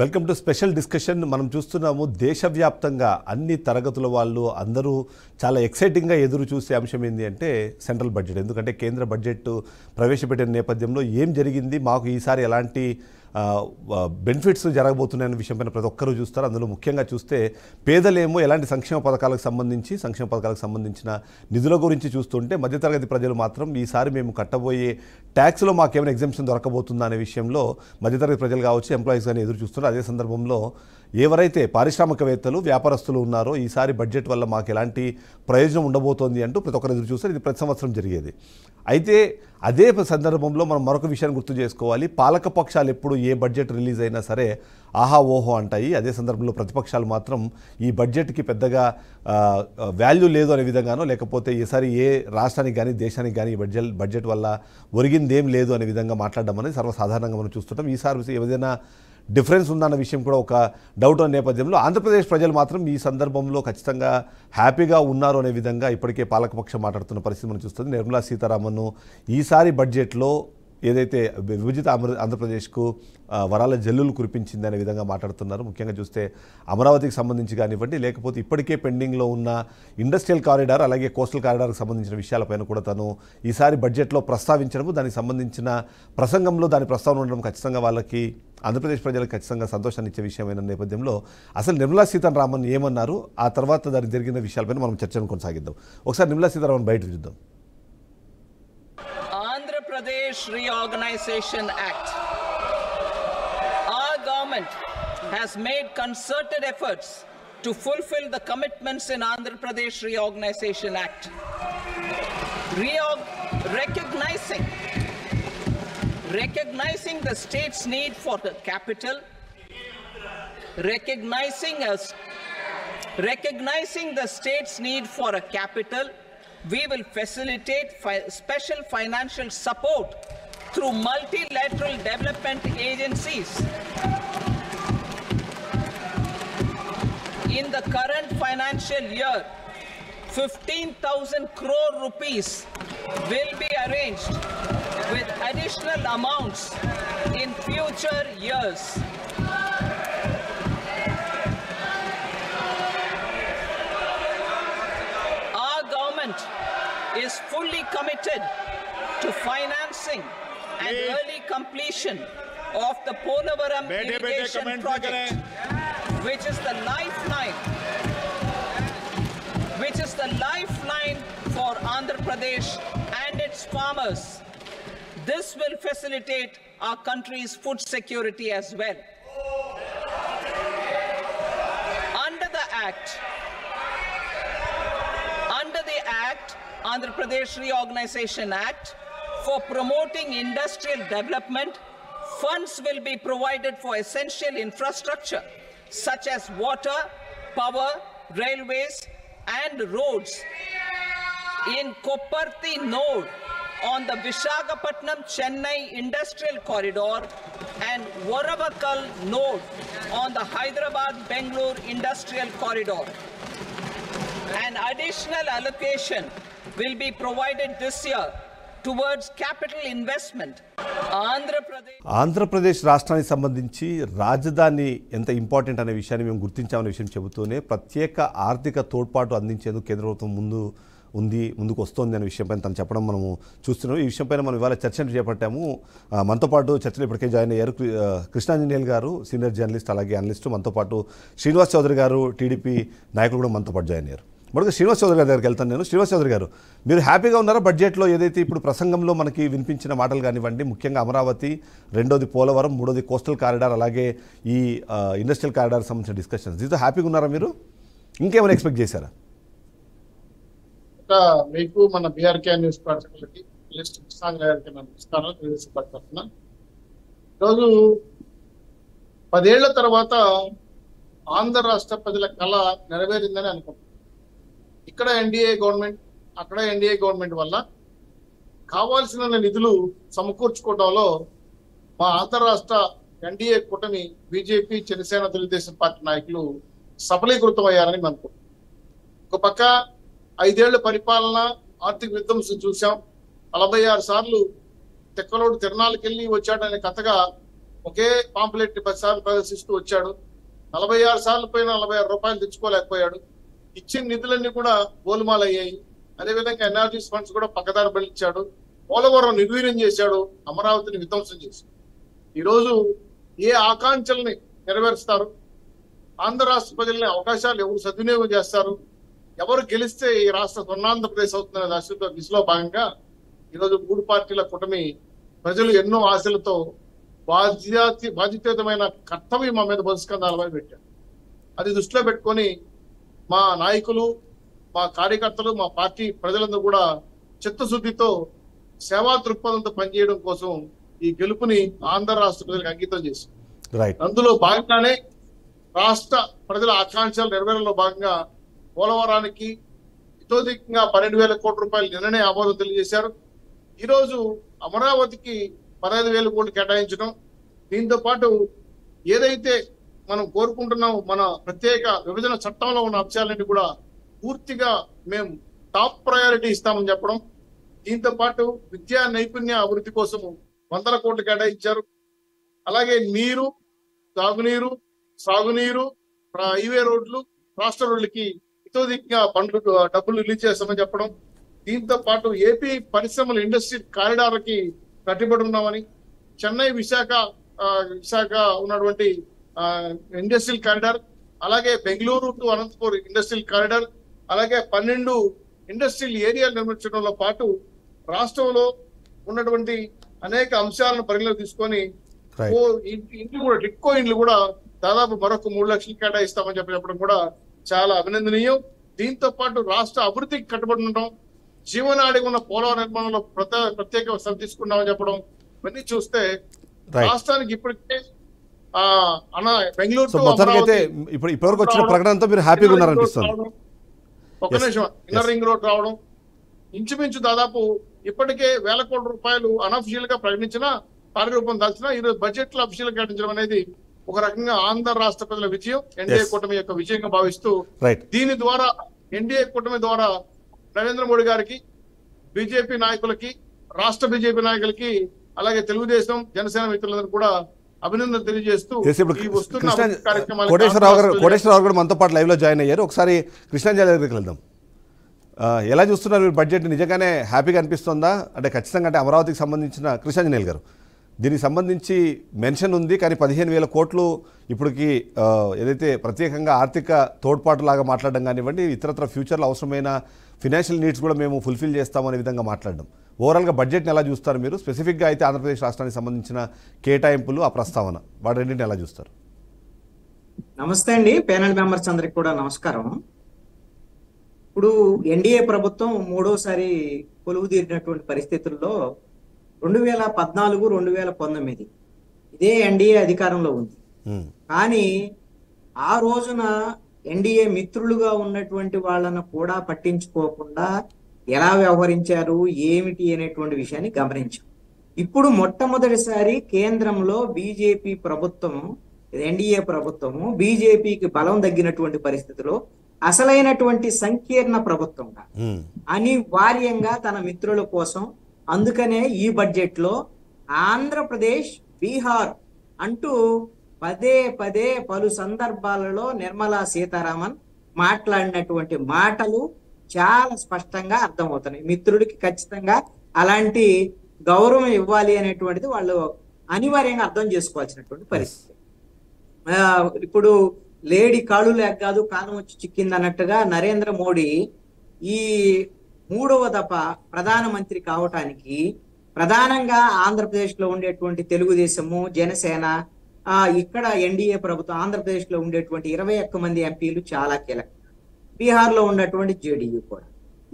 Welcome to special discussion. మనం చూస్తున్నాము దేశవ్యాప్తంగా అన్ని తరగతుల వాళ్ళు అందరూ చాలా ఎక్సైటింగ్గా ఎదురు చూసే అంశం ఏంటి అంటే సెంట్రల్ బడ్జెట్. ఎందుకంటే కేంద్ర బడ్జెట్ ప్రవేశపెట్టిన నేపథ్యంలో ఏం జరిగింది మాకు ఈసారి ఎలాంటి బెనిఫిట్స్ జరగబోతున్నాయన్న విషయంపైన ప్రతి ఒక్కరూ చూస్తారు. అందులో ముఖ్యంగా చూస్తే పేదలేమో ఎలాంటి సంక్షేమ పథకాలకు సంబంధించి సంక్షేమ పథకాలకు సంబంధించిన నిధుల గురించి చూస్తుంటే మధ్యతరగతి ప్రజలు మాత్రం ఈసారి మేము కట్టబోయే ట్యాక్స్లో మాకేమైనా ఎగ్జామ్షన్ దొరకబోతుందా అనే విషయంలో మధ్యతరగతి ప్రజలు కావచ్చు ఎంప్లాయీస్ కానీ ఎదురు చూస్తున్నారు. అదే సందర్భంలో ఎవరైతే పారిశ్రామికవేత్తలు వ్యాపారస్తులు ఉన్నారో ఈసారి బడ్జెట్ వల్ల మాకు ఎలాంటి ప్రయోజనం ఉండబోతోంది అంటూ ప్రతి ఒక్కరు ఎదురు చూస్తారు. ఇది ప్రతి సంవత్సరం జరిగేది. అయితే అదే సందర్భంలో మనం మరొక విషయాన్ని గుర్తు చేసుకోవాలి. పాలక పక్షాలు ఎప్పుడు ఏ బడ్జెట్ రిలీజ్ అయినా సరే ఆహా ఓహో అంటాయి. అదే సందర్భంలో ప్రతిపక్షాలు మాత్రం ఈ బడ్జెట్కి పెద్దగా వాల్యూ లేదు అనే విధంగానో లేకపోతే ఈసారి ఏ రాష్ట్రానికి కానీ దేశానికి కానీ ఈ బడ్జెట్ బడ్జెట్ వల్ల ఒరిగిందేం లేదు అనే విధంగా మాట్లాడడం అనేది సర్వసాధారణంగా మనం చూస్తుంటాం. ఈసారి ఏదైనా డిఫరెన్స్ ఉందన్న విషయం కూడా ఒక డౌట్ అనే నేపథ్యంలో ఆంధ్రప్రదేశ్ ప్రజలు మాత్రం ఈ సందర్భంలో ఖచ్చితంగా హ్యాపీగా ఉన్నారు అనే విధంగా ఇప్పటికే పాలకపక్షం మాట్లాడుతున్న పరిస్థితి మనం చూస్తుంది. నిర్మలా సీతారామన్ ఈసారి బడ్జెట్లో ఏదైతే విభజిత అమృ ఆంధ్రప్రదేశ్కు వరాల జల్లులు కురిపించింది అనే విధంగా మాట్లాడుతున్నారు. ముఖ్యంగా చూస్తే అమరావతికి సంబంధించి కానివ్వండి లేకపోతే ఇప్పటికే పెండింగ్లో ఉన్న ఇండస్ట్రియల్ కారిడార్ అలాగే కోస్టల్ కారిడార్కి సంబంధించిన విషయాలపైన కూడా తను ఈసారి బడ్జెట్లో ప్రస్తావించడము దానికి సంబంధించిన ప్రసంగంలో దాని ప్రస్తావన ఉండడం ఖచ్చితంగా వాళ్ళకి ఆంధ్రప్రదేశ్ ప్రజలకు ఖచ్చితంగా సంతోషాన్ని ఇచ్చే విషయమైన నేపథ్యంలో అసలు నిర్మలా సీతారామన్ ఏమన్నారు ఆ తర్వాత దానికి జరిగిన విషయాలపైన మనం చర్చను కొనసాగిద్దాం. ఒకసారి నిర్మలా సీతారామన్ బయట చూద్దాం. Reorganization Act. Our government has made concerted efforts to fulfill the commitments in Andhra Pradesh Reorganization Act. Reorg- recognizing recognizing the state's need for the capital, recognizing us recognizing the state's need for a capital, we will facilitate fi- special financial support through multilateral development agencies. In the current financial year, 15,000 crore rupees will be arranged with additional amounts in future years. Our government is fully committed to financing and early completion of the Ponavaram irrigation project, which is the lifeline, which is the lifeline for Andhra Pradesh and its farmers. This will facilitate our country's food security as well. Under the Act, Andhra Pradesh Reorganization Act, for promoting industrial development, funds will be provided for essential infrastructure such as water, power, railways, and roads. In Koparthi node on the Vishakhapatnam Chennai Industrial Corridor and Varavakal node on the Hyderabad Bangalore Industrial Corridor. An additional allocation will be provided this year towards capital investment. Andhra Pradesh రాష్ట్రానికి సంబంధించి రాజధాని ఎంత important అనే విషయాన్ని మేము గుర్తించామనే విషయం చెబుతూనే ప్రత్యేక ఆర్థిక తోడ్పాటు అందించేందుకు కేంద్ర ప్రభుత్వం ముందు ఉంది ముందుకు వస్తోంది అనే విషయంపైన తను చెప్పడం మనము చూస్తున్నాం. ఈ విషయంపైన మనం ఇవాళ చర్చలు చేపట్టాము. మనతో పాటు చర్చలు ఇప్పటికే జాయిన్ అయ్యారు కృ- కృష్ణాంజనేయులు గారు సీనియర్ జర్నలిస్ట్ అలాగే అనలిస్టు మనతో పాటు శ్రీనివాస్ చౌదరి గారు టీడీపీ నాయకులు కూడా మనతో పాటు జాయిన్ అయ్యారు. మొదట శ్రీనివాస్ చౌదరి గారి దగ్గరికి వెళ్తాను నేను. శ్రీనివాస్ చౌదరి గారు మీరు హ్యాపీగా ఉన్నారా? బడ్జెట్లో ఏదైతే ఇప్పుడు ప్రసంగంలో మనకి వినిపించిన మాటలు కానివ్వండి ముఖ్యంగా అమరావతి రెండోది పోలవరం మూడోది కోస్టల్ కారిడార్ అలాగే ఈ ఇండస్ట్రియల్ కారిడార్ సంబంధించిన డిస్కషన్స్. దీంతో హ్యాపీగా ఉన్నారా మీరు? ఇంకేమైనా ఎక్స్పెక్ట్ చేశారా? ఇంకా మీకు మన బీఆర్కే న్యూస్ పాఠకులకి గారికి ఈరోజు పదేళ్ళ తర్వాత ఆంధ్ర రాష్ట్ర ప్రజల కళ నెరవేరిందని అనుకుంటున్నాను. ఇక్కడ ఎన్డీఏ గవర్నమెంట్ అక్కడ ఎన్డీఏ గవర్నమెంట్ వల్ల కావాల్సిన నిధులు సమకూర్చుకోవడంలో మా ఆంధ్ర రాష్ట్ర ఎన్డీఏ కూటమి బీజేపీ జనసేన తెలుగుదేశం పార్టీ నాయకులు సఫలీకృతం అయ్యారని మేము ఒక పక్క ఐదేళ్ళ పరిపాలన ఆర్థిక విధ్వంసం చూసాం నలభై ఆరు సార్లు తెక్కలోడు తిరణాలకు వెళ్ళి వచ్చాడనే కథగా ఒకే పాంప్లెట్ పది సార్లు ప్రదర్శిస్తూ వచ్చాడు. నలభై ఆరు సార్లు పోయిన నలభై ఆరు రూపాయలు తెచ్చుకోలేకపోయాడు. ఇచ్చిన నిధులన్నీ కూడా గోలుమాలయ్యాయి. అదేవిధంగా ఎన్ఆర్జీస్ ఫండ్స్ కూడా పక్కదారి బలిచ్చాడు. పోలవరం నిర్వీర్యం చేశాడు. అమరావతిని విధ్వంసం చేశాడు. ఈరోజు ఏ ఆకాంక్షల్ని నెరవేరుస్తారు? ఆంధ్ర రాష్ట్ర ప్రజల్ని అవకాశాలు ఎవరు సద్వినియోగం చేస్తారు? ఎవరు గెలిస్తే ఈ రాష్ట్ర స్వర్ణాంధ్రప్రదేశ్ అవుతుందనే దశలో దిశలో భాగంగా ఈరోజు మూడు పార్టీల కూటమి ప్రజలు ఎన్నో ఆశలతో బాధ్యత బాధ్యతమైన కర్తవ్యం మా మీద బతుకందాలపై పెట్టారు. అది దృష్టిలో పెట్టుకొని మా నాయకులు మా కార్యకర్తలు మా పార్టీ ప్రజలందరూ కూడా చిత్తశుద్ధితో సేవా దృక్పథంతో పనిచేయడం కోసం ఈ గెలుపుని ఆంధ్ర రాష్ట్ర ప్రజలకు అంకితం చేశారు. రైట్ అందులో భాగంగానే రాష్ట్ర ప్రజల ఆకాంక్షల నెరవేరలో భాగంగా పోలవరానికి ఇతోధికంగా పన్నెండు వేల కోట్ల రూపాయలు నిన్ననే ఆమోదం తెలియజేశారు. ఈరోజు అమరావతికి పదహైదు వేల కోట్లు కేటాయించడం దీంతో పాటు ఏదైతే మనం కోరుకుంటున్నాం మన ప్రత్యేక విభజన చట్టంలో ఉన్న అంశాలన్నీ కూడా పూర్తిగా మేము టాప్ ప్రయారిటీ ఇస్తామని చెప్పడం. దీంతో పాటు విద్యా నైపుణ్య అభివృద్ధి కోసం వందల కోట్లు కేటాయించారు. అలాగే నీరు తాగునీరు సాగునీరు హైవే రోడ్లు రాష్ట్ర రోడ్లకి ఇతోధికంగా పండ్లు డబ్బులు రిలీజ్ చేస్తామని చెప్పడం. దీంతో పాటు ఏపీ పరిశ్రమల ఇండస్ట్రీ కారిడార్కి కట్టుబడి ఉన్నామని చెన్నై విశాఖ విశాఖ ఉన్నటువంటి ఇండస్ట్రియల్ కారిడార్ అలాగే Bengaluru to Anantapur industrial corridor అలాగే పన్నెండు ఇండస్ట్రియల్ ఏరియాలు నిర్మించడంలో పాటు రాష్ట్రంలో ఉన్నటువంటి అనేక అంశాలను పరిగణలోకి తీసుకొని ఓ ఇండ్లు కూడా టిక్కో ఇండ్లు కూడా దాదాపు మరొక మూడు లక్షలు కేటాయిస్తామని చెప్పి చెప్పడం కూడా చాలా అభినందనీయం. దీంతో పాటు రాష్ట్ర అభివృద్ధికి కట్టుబడి ఉండడం జీవనాడి ఉన్న పోలవరం నిర్మాణంలో ప్రత- ప్రత్యేక శ్రద్ధ తీసుకున్నామని చెప్పడం ఇవన్నీ చూస్తే రాష్ట్రానికి ఇప్పటికే అన్న బెంగళూరు అయితే ఇప్పుడు ఇప్పటివరకు వచ్చిన ప్రకటనతో మీరు హ్యాపీగా ఉన్నారనిపిస్తుంది ఒక. నిమిషం ఇన్నర్. రింగ్ రోడ్ రావడం ఇంచుమించు దాదాపు ఇప్పటికే వేల కోట్ల రూపాయలు అనఫిషియల్గా ప్రకటించిన కార్యరూపం దాల్చిన ఈ రోజు బడ్జెట్లో అఫిషియల్ ప్రకటించడం అనేది ఒక రకంగా ఆంధ్ర రాష్ట్ర ప్రజల విజయం ఎన్డీఏ. కూటమి యొక్క విజయంగా భావిస్తూ దీని ద్వారా ఎన్డీఏ కూటమి ద్వారా నరేంద్ర మోడీ గారికి బీజేపీ నాయకులకి రాష్ట్ర బీజేపీ నాయకులకి అలాగే తెలుగుదేశం జనసేన మిత్రులందరూ కూడా అభినందన తెలియజేస్తూ కోటేశ్వరరావు గారు కోటేశ్వరరావు గారు మనతో పాటు లైవ్లో జాయిన్ అయ్యారు. ఒకసారి కృష్ణాంజలి దగ్గరికి వెళ్దాం. ఎలా చూస్తున్నారు మీరు బడ్జెట్ నిజంగానే హ్యాపీగా అనిపిస్తుందా? అంటే ఖచ్చితంగా అంటే అమరావతికి సంబంధించిన కృష్ణాంజనేయులు గారు. దీనికి సంబంధించి మెన్షన్ ఉంది కానీ పదిహేను వేల కోట్లు ఇప్పటికి ఏదైతే ప్రత్యేకంగా ఆర్థిక తోడ్పాటులాగా మాట్లాడడం కానివ్వండి ఇతరత్ర ఫ్యూచర్లో అవసరమైన ఫినాన్షియల్ నీడ్స్ కూడా మేము ఫుల్ఫిల్ చేస్తామనే విధంగా మాట్లాడడం. ఓవరాల్గా బడ్జెట్ని ఎలా చూస్తారు మీరు? స్పెసిఫిక్గా అయితే ఆంధ్రప్రదేశ్ రాష్ట్రానికి సంబంధించిన కేటాయింపులు ఆ ప్రస్తావన. వాటి రెండింటిని ఎలా చూస్తారు? నమస్తే అండి. ప్యానల్ మెంబర్స్ అందరికి కూడా నమస్కారం. ఇప్పుడు ఎన్డీఏ ప్రభుత్వం మూడోసారి కొలువు తీరినటువంటి పరిస్థితుల్లో రెండు వేల పద్నాలుగు రెండు వేల పంతొమ్మిది ఇదే ఎన్డీఏ అధికారంలో ఉంది. కానీ ఆ రోజున ఎన్డీఏ మిత్రులుగా ఉన్నటువంటి వాళ్ళను కూడా పట్టించుకోకుండా ఎలా వ్యవహరించారు ఏమిటి అనేటువంటి విషయాన్ని గమనించాం. ఇప్పుడు మొట్టమొదటిసారి కేంద్రంలో బీజేపీ ప్రభుత్వం ఎన్డీఏ ప్రభుత్వము బీజేపీకి బలం తగ్గినటువంటి పరిస్థితిలో అసలైనటువంటి సంకీర్ణ ప్రభుత్వంగా అనివార్యంగా తన మిత్రుల కోసం అందుకనే ఈ బడ్జెట్లో ఆంధ్రప్రదేశ్ బీహార్ అంటూ పదే పదే పలు సందర్భాలలో నిర్మలా సీతారామన్ మాట్లాడినటువంటి మాటలు చాలా స్పష్టంగా అర్థమవుతున్నాయి. మిత్రుడికి ఖచ్చితంగా అలాంటి గౌరవం ఇవ్వాలి అనేటువంటిది వాళ్ళు అనివార్యంగా అర్థం చేసుకోవాల్సినటువంటి పరిస్థితి. ఇప్పుడు లేడి కాళ్ళు లేక కాదు కాలం వచ్చి చిక్కింది అన్నట్టుగా నరేంద్ర మోడీ ఈ మూడవ దఫ ప్రధానమంత్రి కావటానికి ప్రధానంగా ఆంధ్రప్రదేశ్లో ఉండేటువంటి తెలుగుదేశము జనసేన ఆ ఇక్కడ ఎన్డీఏ ప్రభుత్వం ఆంధ్రప్రదేశ్లో ఉండేటువంటి ఇరవై ఒక్క మంది ఎంపీలు చాలా కీలకం. బీహార్లో ఉన్నటువంటి జేడీయూ కూడా.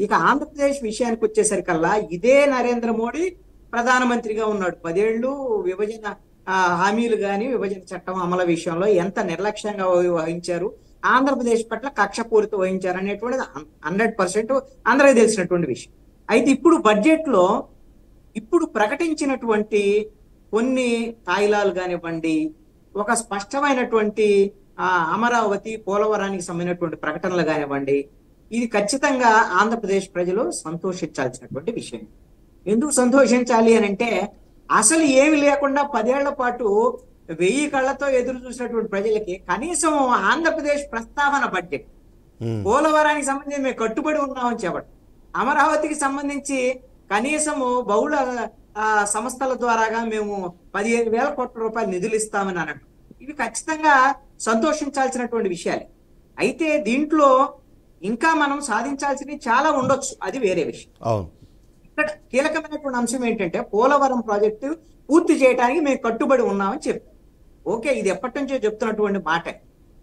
ఇక ఆంధ్రప్రదేశ్ విషయానికి వచ్చేసరికల్లా ఇదే నరేంద్ర మోడీ ప్రధానమంత్రిగా ఉన్నాడు. పదేళ్ళు విభజన హామీలు కానీ విభజన చట్టం అమలు విషయంలో ఎంత నిర్లక్ష్యంగా వహించారు ఆంధ్రప్రదేశ్ పట్ల కక్షపూరిత వహించారు అనేటువంటిది హండ్రెడ్ పర్సెంట్ అందరికీ తెలిసినటువంటి విషయం. అయితే ఇప్పుడు బడ్జెట్లో ఇప్పుడు ప్రకటించినటువంటి కొన్ని తాయిలాలు కానివ్వండి ఒక స్పష్టమైనటువంటి ఆ, అమరావతి పోలవరానికి సంబంధించినటువంటి ప్రకటనలు కానివ్వండి ఇది ఖచ్చితంగా ఆంధ్రప్రదేశ్ ప్రజలు సంతోషించాల్సినటువంటి విషయం. ఎందుకు సంతోషించాలి అని అంటే అసలు ఏమి లేకుండా పదేళ్ళ పాటు వెయ్యి కళ్ళతో ఎదురు చూసినటువంటి ప్రజలకి కనీసం ఆంధ్రప్రదేశ్ ప్రస్తావన బడ్జెట్ పోలవరానికి సంబంధించి మేము కట్టుబడి ఉన్నామని చెప్పండి. అమరావతికి సంబంధించి కనీసము బహుళ ఆ, సంస్థల ద్వారాగా మేము పదిహేను వేల కోట్ల రూపాయలు నిధులు ఇస్తామని అన్నట్టు ఇవి ఖచ్చితంగా సంతోషించాల్సినటువంటి విషయాలే. అయితే దీంట్లో ఇంకా మనం సాధించాల్సినవి చాలా ఉండొచ్చు. అది వేరే విషయం. ఇక్కడ కీలకమైనటువంటి అంశం ఏంటంటే పోలవరం ప్రాజెక్టు పూర్తి చేయడానికి మేము కట్టుబడి ఉన్నామని చెప్పారు. ఓకే ఇది ఎప్పటి నుంచో చెప్తున్నటువంటి మాట.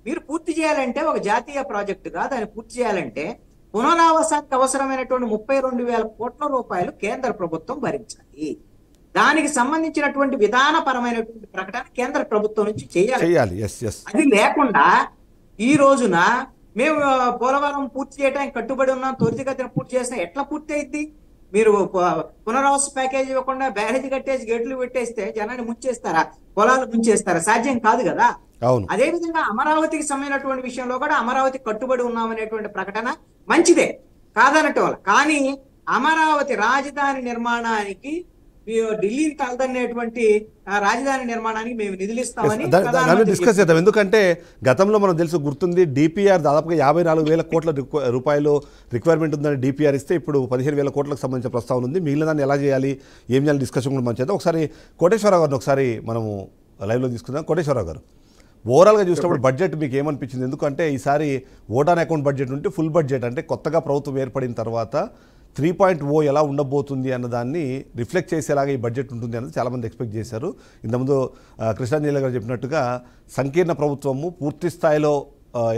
మీరు పూర్తి చేయాలంటే ఒక జాతీయ ప్రాజెక్టుగా దాన్ని పూర్తి చేయాలంటే పునరావాసానికి అవసరమైనటువంటి ముప్పై రెండు వేల కోట్ల రూపాయలు కేంద్ర ప్రభుత్వం భరించాలి. దానికి సంబంధించినటువంటి విధానపరమైనటువంటి ప్రకటన కేంద్ర ప్రభుత్వం నుంచి చేయాలి. అది లేకుండా ఈ రోజున మేము పోలవరం పూర్తి చేయడానికి కట్టుబడి ఉన్నాం త్వరితగతిన పూర్తి చేసిన ఎట్లా పూర్తి అయింది మీరు పునరావాస ప్యాకేజ్ ఇవ్వకుండా బ్యారేజ్ కట్టేసి గేట్లు పెట్టేస్తే జనాన్ని ముంచేస్తారా? పొలాలు ముంచేస్తారా? సాధ్యం కాదు కదా? అదే విధంగా అమరావతికి సంబంధించినటువంటి విషయంలో కూడా అమరావతి కట్టుబడి ఉన్నామనేటువంటి ప్రకటన మంచిదే. కాదనట్టు వాళ్ళ కానీ అమరావతి రాజధాని నిర్మాణానికి తలదన్నేటువంటి రాజధాని నిర్మాణానికి మేము డిస్కస్ చేద్దాం. ఎందుకంటే గతంలో మనం తెలుసు గుర్తుంది డిపిఆర్ దాదాపుగా యాభై నాలుగు వేల కోట్ల రూపాయలు రిక్వైర్మెంట్ ఉందని డిపిఆర్ ఇస్తే ఇప్పుడు పదిహేను వేల కోట్లకు సంబంధించిన ప్రస్తావన ఉంది. మిగిలిన దాన్ని ఎలా చేయాలి ఏం చేయాలి డిస్కషన్ కూడా మనం చేద్దాం. ఒకసారి కోటేశ్వరరావు గారిని ఒకసారి మనము లైవ్లో తీసుకుందాం. కోటేశ్వరరావు గారు ఓవరాల్గా చూసినప్పుడు బడ్జెట్ మీకు ఏమనిపించింది? ఎందుకంటే ఈసారి ఓటాన్ అకౌంట్ బడ్జెట్ ఉంటే ఫుల్ బడ్జెట్ అంటే కొత్తగా ప్రభుత్వం ఏర్పడిన తర్వాత త్రీ పాయింట్ ఓ ఎలా ఉండబోతుంది అన్న దాన్ని రిఫ్లెక్ట్ చేసేలాగా ఈ బడ్జెట్ ఉంటుంది అన్నది చాలామంది ఎక్స్పెక్ట్ చేశారు. ఇంతకుముందు కృష్ణాంజలి గారు చెప్పినట్టుగా సంకీర్ణ ప్రభుత్వము పూర్తి స్థాయిలో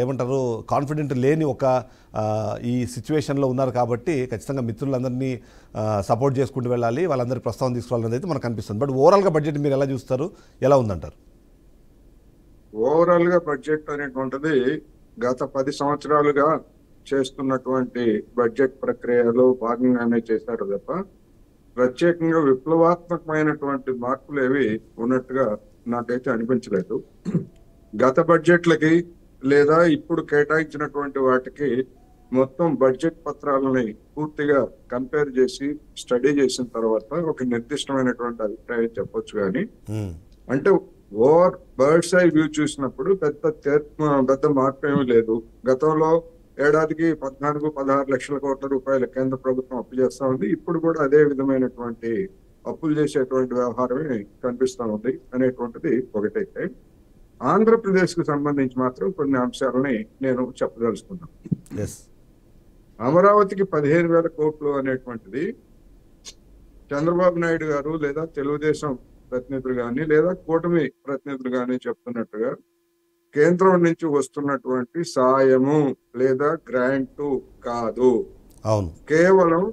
ఏమంటారు కాన్ఫిడెంట్ లేని ఒక ఈ సిచ్యువేషన్లో ఉన్నారు కాబట్టి ఖచ్చితంగా మిత్రులందరినీ సపోర్ట్ చేసుకుంటూ వెళ్ళాలి వాళ్ళందరి ప్రస్తావన తీసుకోవాలన్నది అయితే మనకు అనిపిస్తుంది. బట్ ఓవరాల్గా బడ్జెట్ మీరు ఎలా చూస్తారు? ఎలా ఉందంటారు? ఓవరాల్గా బడ్జెట్ అనేటువంటిది గత పది సంవత్సరాలుగా చేస్తున్నటువంటి బడ్జెట్ ప్రక్రియలో భాగంగానే చేశారు తప్ప ప్రత్యేకంగా విప్లవాత్మకమైనటువంటి మార్పులు ఏవి ఉన్నట్టుగా నాకైతే అనిపించలేదు గత బడ్జెట్లకి లేదా ఇప్పుడు కేటాయించినటువంటి వాటికి మొత్తం బడ్జెట్ పత్రాలని పూర్తిగా కంపేర్ చేసి స్టడీ చేసిన తర్వాత ఒక నిర్దిష్టమైనటువంటి అభిప్రాయం చెప్పొచ్చు కానీ. అంటే ఓవర్ బర్డ్స్ ఐ వ్యూ చూసినప్పుడు పెద్ద పెద్ద మార్పు ఏమీ లేదు గతంలో ఏడాదికి పద్నాలుగు పదహారు లక్షల కోట్ల రూపాయల కేంద్ర ప్రభుత్వం అప్పు చేస్తా ఉంది. ఇప్పుడు కూడా అదే విధమైనటువంటి అప్పులు చేసేటువంటి వ్యవహారమే కనిపిస్తా ఉంది అనేటువంటిది ఒకటైతే ఆంధ్రప్రదేశ్కు సంబంధించి మాత్రం కొన్ని అంశాలని నేను చెప్పదలుచుకున్నాను. అమరావతికి పదిహేను వేల కోట్లు అనేటువంటిది చంద్రబాబు నాయుడు గారు లేదా తెలుగుదేశం ప్రతినిధులు కానీ లేదా కూటమి ప్రతినిధులు కానీ చెప్తున్నట్టుగా కేంద్రం నుంచి వస్తున్నటువంటి సాయము లేదా గ్రాంటు కాదు. అవును. కేవలం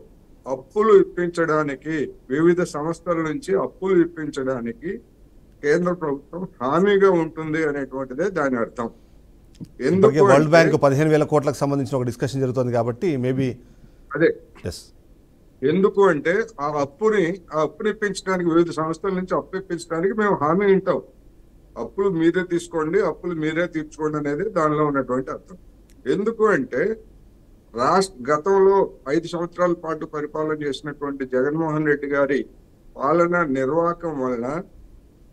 అప్పులు ఇప్పించడానికి వివిధ సంస్థల నుంచి అప్పులు ఇప్పించడానికి కేంద్ర ప్రభుత్వం హామీగా ఉంటుంది అనేటువంటిదే దాని అర్థం. ఇప్పటికే వరల్డ్ బ్యాంక్ పదిహేను వేల కోట్లకు సంబంధించిన ఒక డిస్కషన్ జరుగుతుంది కాబట్టి మేబీ అదే. ఎందుకు అంటే ఆ అప్పుని ఆ అప్పుని ఇప్పించడానికి వివిధ సంస్థల నుంచి అప్పు ఇప్పించడానికి మేము హామీ ఉంటాం అప్పులు మీరే తీసుకోండి అప్పులు మీరే తీర్చుకోండి అనేది దానిలో ఉన్నటువంటి అర్థం. ఎందుకు అంటే రాష్ట్ర గతంలో ఐదు సంవత్సరాల పాటు పరిపాలన చేసినటువంటి జగన్మోహన్ రెడ్డి గారి పాలన నిర్వాహకం వలన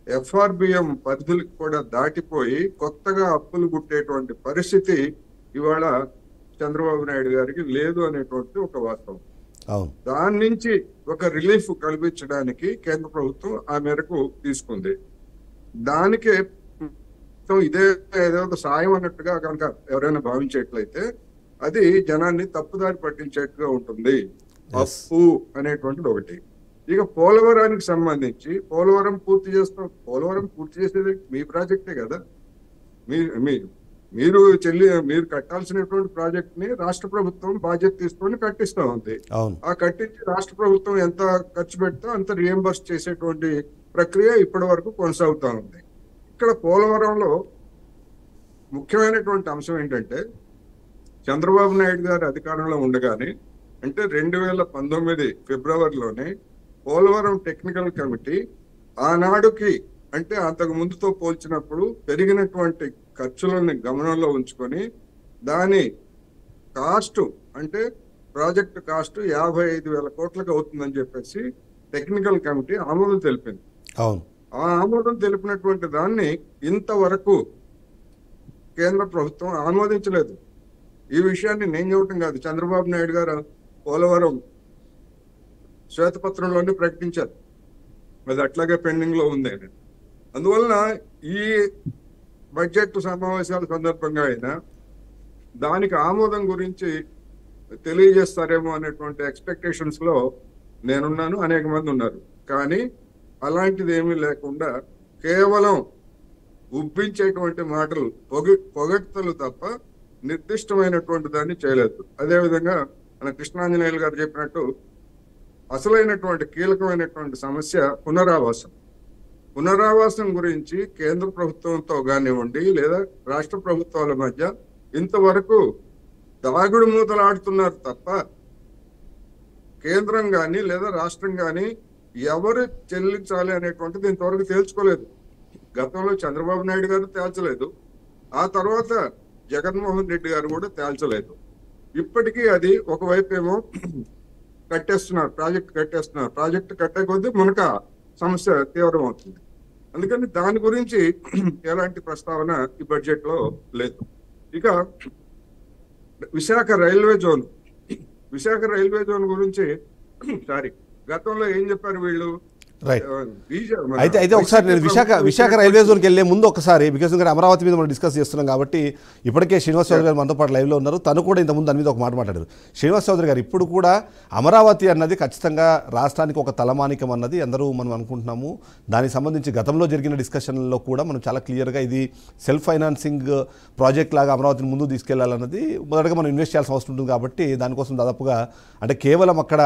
ఎఫ్ఆర్బిఎం పరిధులకు కూడా దాటిపోయి కొత్తగా అప్పులు గుట్టేటువంటి పరిస్థితి ఇవాళ చంద్రబాబు నాయుడు గారికి లేదు అనేటువంటి ఒక వాస్తవం. దాని నుంచి ఒక రిలీఫ్ కల్పించడానికి కేంద్ర ప్రభుత్వం ఆ మేరకు తీసుకుంది. దానికే ఇదే ఏదో ఒక సాయం అన్నట్టుగా కనుక ఎవరైనా భావించేట్లయితే అది జనాన్ని తప్పుదారి పట్టించేట్టుగా ఉంటుంది. అప్పు అనేటువంటిది ఒకటి. ఇక పోలవరానికి సంబంధించి పోలవరం పూర్తి చేస్తాం పోలవరం పూర్తి చేసేది మీ ప్రాజెక్టే కదా. మీ మీరు చెల్లి మీరు కట్టాల్సినటువంటి ప్రాజెక్ట్ని రాష్ట్ర ప్రభుత్వం బాధ్యత తీసుకొని కట్టిస్తా ఉంది. ఆ కట్టించి రాష్ట్ర ప్రభుత్వం ఎంత ఖర్చు పెడితే అంత రియంబర్స్ చేసేటువంటి ప్రక్రియ ఇప్పటి వరకు కొనసాగుతూ ఉంది. ఇక్కడ పోలవరంలో ముఖ్యమైనటువంటి అంశం ఏంటంటే చంద్రబాబు నాయుడు గారు అధికారంలో ఉండగానే అంటే రెండు వేల పంతొమ్మిది ఫిబ్రవరిలోనే పోలవరం టెక్నికల్ కమిటీ ఆనాడుకి అంటే అంతకు ముందుతో పోల్చినప్పుడు పెరిగినటువంటి ఖర్చులను గమనంలో ఉంచుకొని దాని కాస్ట్ అంటే ప్రాజెక్ట్ కాస్ట్ యాభై ఐదు వేల కోట్లకు అవుతుందని చెప్పేసి టెక్నికల్ కమిటీ ఆమోదం తెలిపింది. ఆ ఆమోదం తెలిపినటువంటి దాన్ని ఇంతవరకు కేంద్ర ప్రభుత్వం ఆమోదించలేదు. ఈ విషయాన్ని నేను చెప్పటం కాదు. చంద్రబాబు నాయుడు గారు పోలవరం శ్వేతపత్రంలోనే ప్రకటించారు. అది అట్లాగే పెండింగ్లో ఉంది అందువలన ఈ బడ్జెట్ సమావేశాల సందర్భంగా అయినా దానికి ఆమోదం గురించి తెలియజేస్తారేమో అనేటువంటి ఎక్స్పెక్టేషన్స్లో నేనున్నాను. అనేక మంది ఉన్నారు. కానీ అలాంటిది ఏమీ లేకుండా కేవలం ఉబ్బించేటువంటి మాటలు పొగి పొగడ్తలు తప్ప నిర్దిష్టమైనటువంటి దాన్ని చేయలేదు. అదేవిధంగా మన కృష్ణాంజనేయులు గారు చెప్పినట్టు అసలైనటువంటి కీలకమైనటువంటి సమస్య పునరావాసం. పునరావాసం గురించి కేంద్ర ప్రభుత్వంతో కానివ్వండి లేదా రాష్ట్ర ప్రభుత్వాల మధ్య ఇంతవరకు దాగుడు మూతలాడుతున్నారు తప్ప కేంద్రం కానీ లేదా రాష్ట్రం కానీ ఎవరు చెల్లించాలి అనేటువంటిది ఇంతవరకు తేల్చుకోలేదు. గతంలో చంద్రబాబు నాయుడు గారు తేల్చలేదు. ఆ తర్వాత జగన్మోహన్ రెడ్డి గారు కూడా తేల్చలేదు. ఇప్పటికీ అది ఒకవైపు ఏమో కట్టేస్తున్నారు ప్రాజెక్ట్ కట్టేస్తున్నారు. ప్రాజెక్ట్ కట్టే కొద్దీ మనక సమస్య తీవ్రమవుతుంది. అందుకని దాని గురించి ఎలాంటి ప్రస్తావన ఈ బడ్జెట్లో లేదు. ఇక Visakha railway zone Visakha railway zone గురించి సారీ గతంలో ఏం చెప్పారు వీళ్ళు? అయితే అయితే ఒకసారి నేను విశాఖ విశాఖ రైల్వే జోన్కి వెళ్ళే ముందు ఒకసారి బికాస్ ఇంకా అమరావతి మీద మనం డిస్కస్ చేస్తున్నాం కాబట్టి ఇప్పటికే శ్రీనివాస్ చౌదరి గారు మనతో పాటు లైవ్లో ఉన్నారు. తను కూడా ఇంతకుముందు దాని మీద ఒక మాట మాట్లాడారు. శ్రీనివాస్ చౌదరి గారు ఇప్పుడు కూడా అమరావతి అన్నది ఖచ్చితంగా రాష్ట్రానికి ఒక తలమానికం అన్నది అందరూ మనం అనుకుంటున్నాము. దానికి సంబంధించి గతంలో జరిగిన డిస్కషన్లో కూడా మనం చాలా క్లియర్గా ఇది సెల్ఫ్ ఫైనాన్సింగ్ ప్రాజెక్ట్ లాగా అమరావతిని ముందు తీసుకెళ్ళాలన్నది మొదటగా మనం ఇన్వెస్ట్ చేయాల్సిన అవసరం ఉంటుంది కాబట్టి దానికోసం దాదాపుగా అంటే కేవలం అక్కడ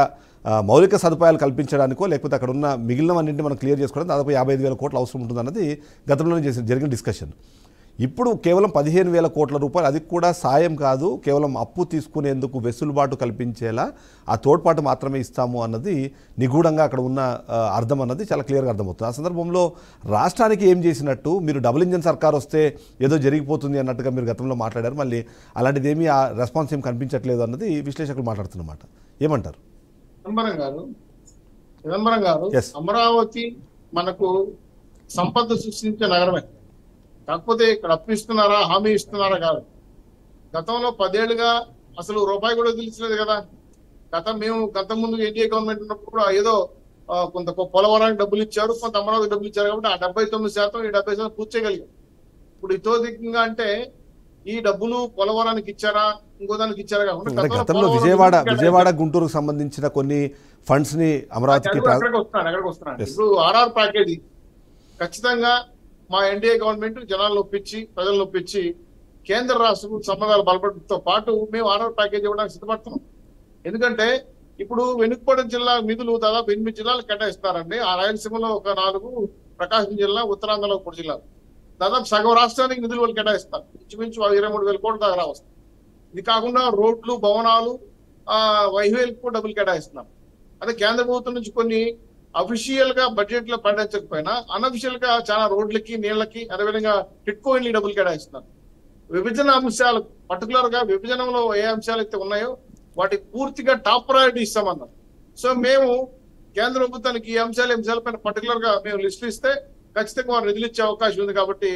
మౌలిక సదుపాయాలు కల్పించడానికో లేకపోతే అక్కడ ఉన్న మిగిలినవన్నింటినీ మనం క్లియర్ చేసుకోవడం దాదాపు యాభై ఐదు వేల కోట్ల అవసరం ఉంటుందన్నది గతంలోనే చేసిన జరిగిన డిస్కషన్. ఇప్పుడు కేవలం పదిహేను వేల కోట్ల రూపాయలు అది కూడా సాయం కాదు కేవలం అప్పు తీసుకునేందుకు వెసులుబాటు కల్పించేలా ఆ తోడ్పాటు మాత్రమే ఇస్తాము అన్నది నిగూఢంగా అక్కడ ఉన్న అర్థం అన్నది చాలా క్లియర్గా అర్థమవుతుంది. ఆ సందర్భంలో రాష్ట్రానికి ఏం చేసినట్టు మీరు డబుల్ ఇంజన్ సర్కార్ వస్తే ఏదో జరిగిపోతుంది అన్నట్టుగా మీరు గతంలో మాట్లాడారు మళ్ళీ అలాంటిది ఏమీ ఆ రెస్పాన్స్ ఏం కనిపించట్లేదు అన్నది విశ్లేషకులు మాట్లాడుతున్నమాట. ఏమంటారు? చిదంబరం గారు చిదంబరం గారు. అమరావతి మనకు సంపద సృష్టించే నగరమే. కాకపోతే ఇక్కడ అప్పు ఇస్తున్నారా హామీ ఇస్తున్నారా కాదు. గతంలో పదేళ్ళుగా అసలు రూపాయి కూడా తెలిసలేదు కదా. గతం మేము గతం ముందు ఎన్డీఏ గవర్నమెంట్ ఉన్నప్పుడు కూడా ఏదో కొంత పోలవరానికి డబ్బులు ఇచ్చారు కొంత అమరావతి డబ్బులు ఇచ్చారు కాబట్టి ఆ డెబ్బై తొమ్మిది శాతం ఈ డెబ్బై శాతం పూర్తి చేయగలిగాం. ఇప్పుడు ఇతోధికంగా అంటే ఈ డబ్బులు పోలవరానికి ఇచ్చారా ఇంకో దానికి ఇచ్చారా కాకుండా గతంలో విజయవాడ విజయవాడ గుంటూరుకు సంబంధించిన కొన్ని ఫండ్స్ని అమరావతికి అక్కడికి ట్రా- అక్కడికి వస్తున్నాను అక్కడికి వస్తున్నాను Yes. ఇప్పుడు ఆర్ఆర్ ప్యాకేజీ ఖచ్చితంగా మా ఎన్డీఏ గవర్నమెంట్ జనాలను ఒప్పించి ప్రజలను ఒప్పించి కేంద్ర రాష్ట్ర సంబంధాలు బలపడటంతో పాటు మేము ఆర్ఆర్ ప్యాకేజ్ ఇవ్వడానికి సిద్ధపడుతున్నాం. ఎందుకంటే ఇప్పుడు వెనుకబడిన జిల్లా నిధులు దాదాపు ఎనిమిది జిల్లాలు కేటాయిస్తారండి. ఆ రాయలసీమలో ఒక నాలుగు ప్రకాశం జిల్లా ఉత్తరాంధ్రలో ఒక జిల్లాలు. దాదాపు సగం రాష్ట్రానికి నిధులు వాళ్ళు కేటాయిస్తారు. ఇంచుమించు ఇరవై మూడు వేల కోట్ల దాకా రావస్తుంది ఇది కాకుండా రోడ్లు భవనాలు ఆ వైవేలకు డబ్బులు కేటాయిస్తున్నాం. అదే కేంద్ర ప్రభుత్వం నుంచి కొన్ని అఫీషియల్గా బడ్జెట్లో పండించకపోయినా అన్అఫిషియల్గా చాలా రోడ్లకి నీళ్ళకి అదేవిధంగా టిట్కో ఇల్లు డబ్బులు కేటాయిస్తున్నారు విభజన అంశాలు పర్టికులర్గా విభజనలో ఏ అంశాలు అయితే ఉన్నాయో వాటికి పూర్తిగా టాప్ ప్రయారిటీ ఇస్తామన్నారు. సో మేము కేంద్ర ప్రభుత్వానికి ఈ అంశాలు అంశాలపైన పర్టికులర్గా మేము లిస్ట్ ఇస్తే ఖచ్చితంగా వారు నిధులు ఇచ్చే అవకాశం ఉంది కాబట్టి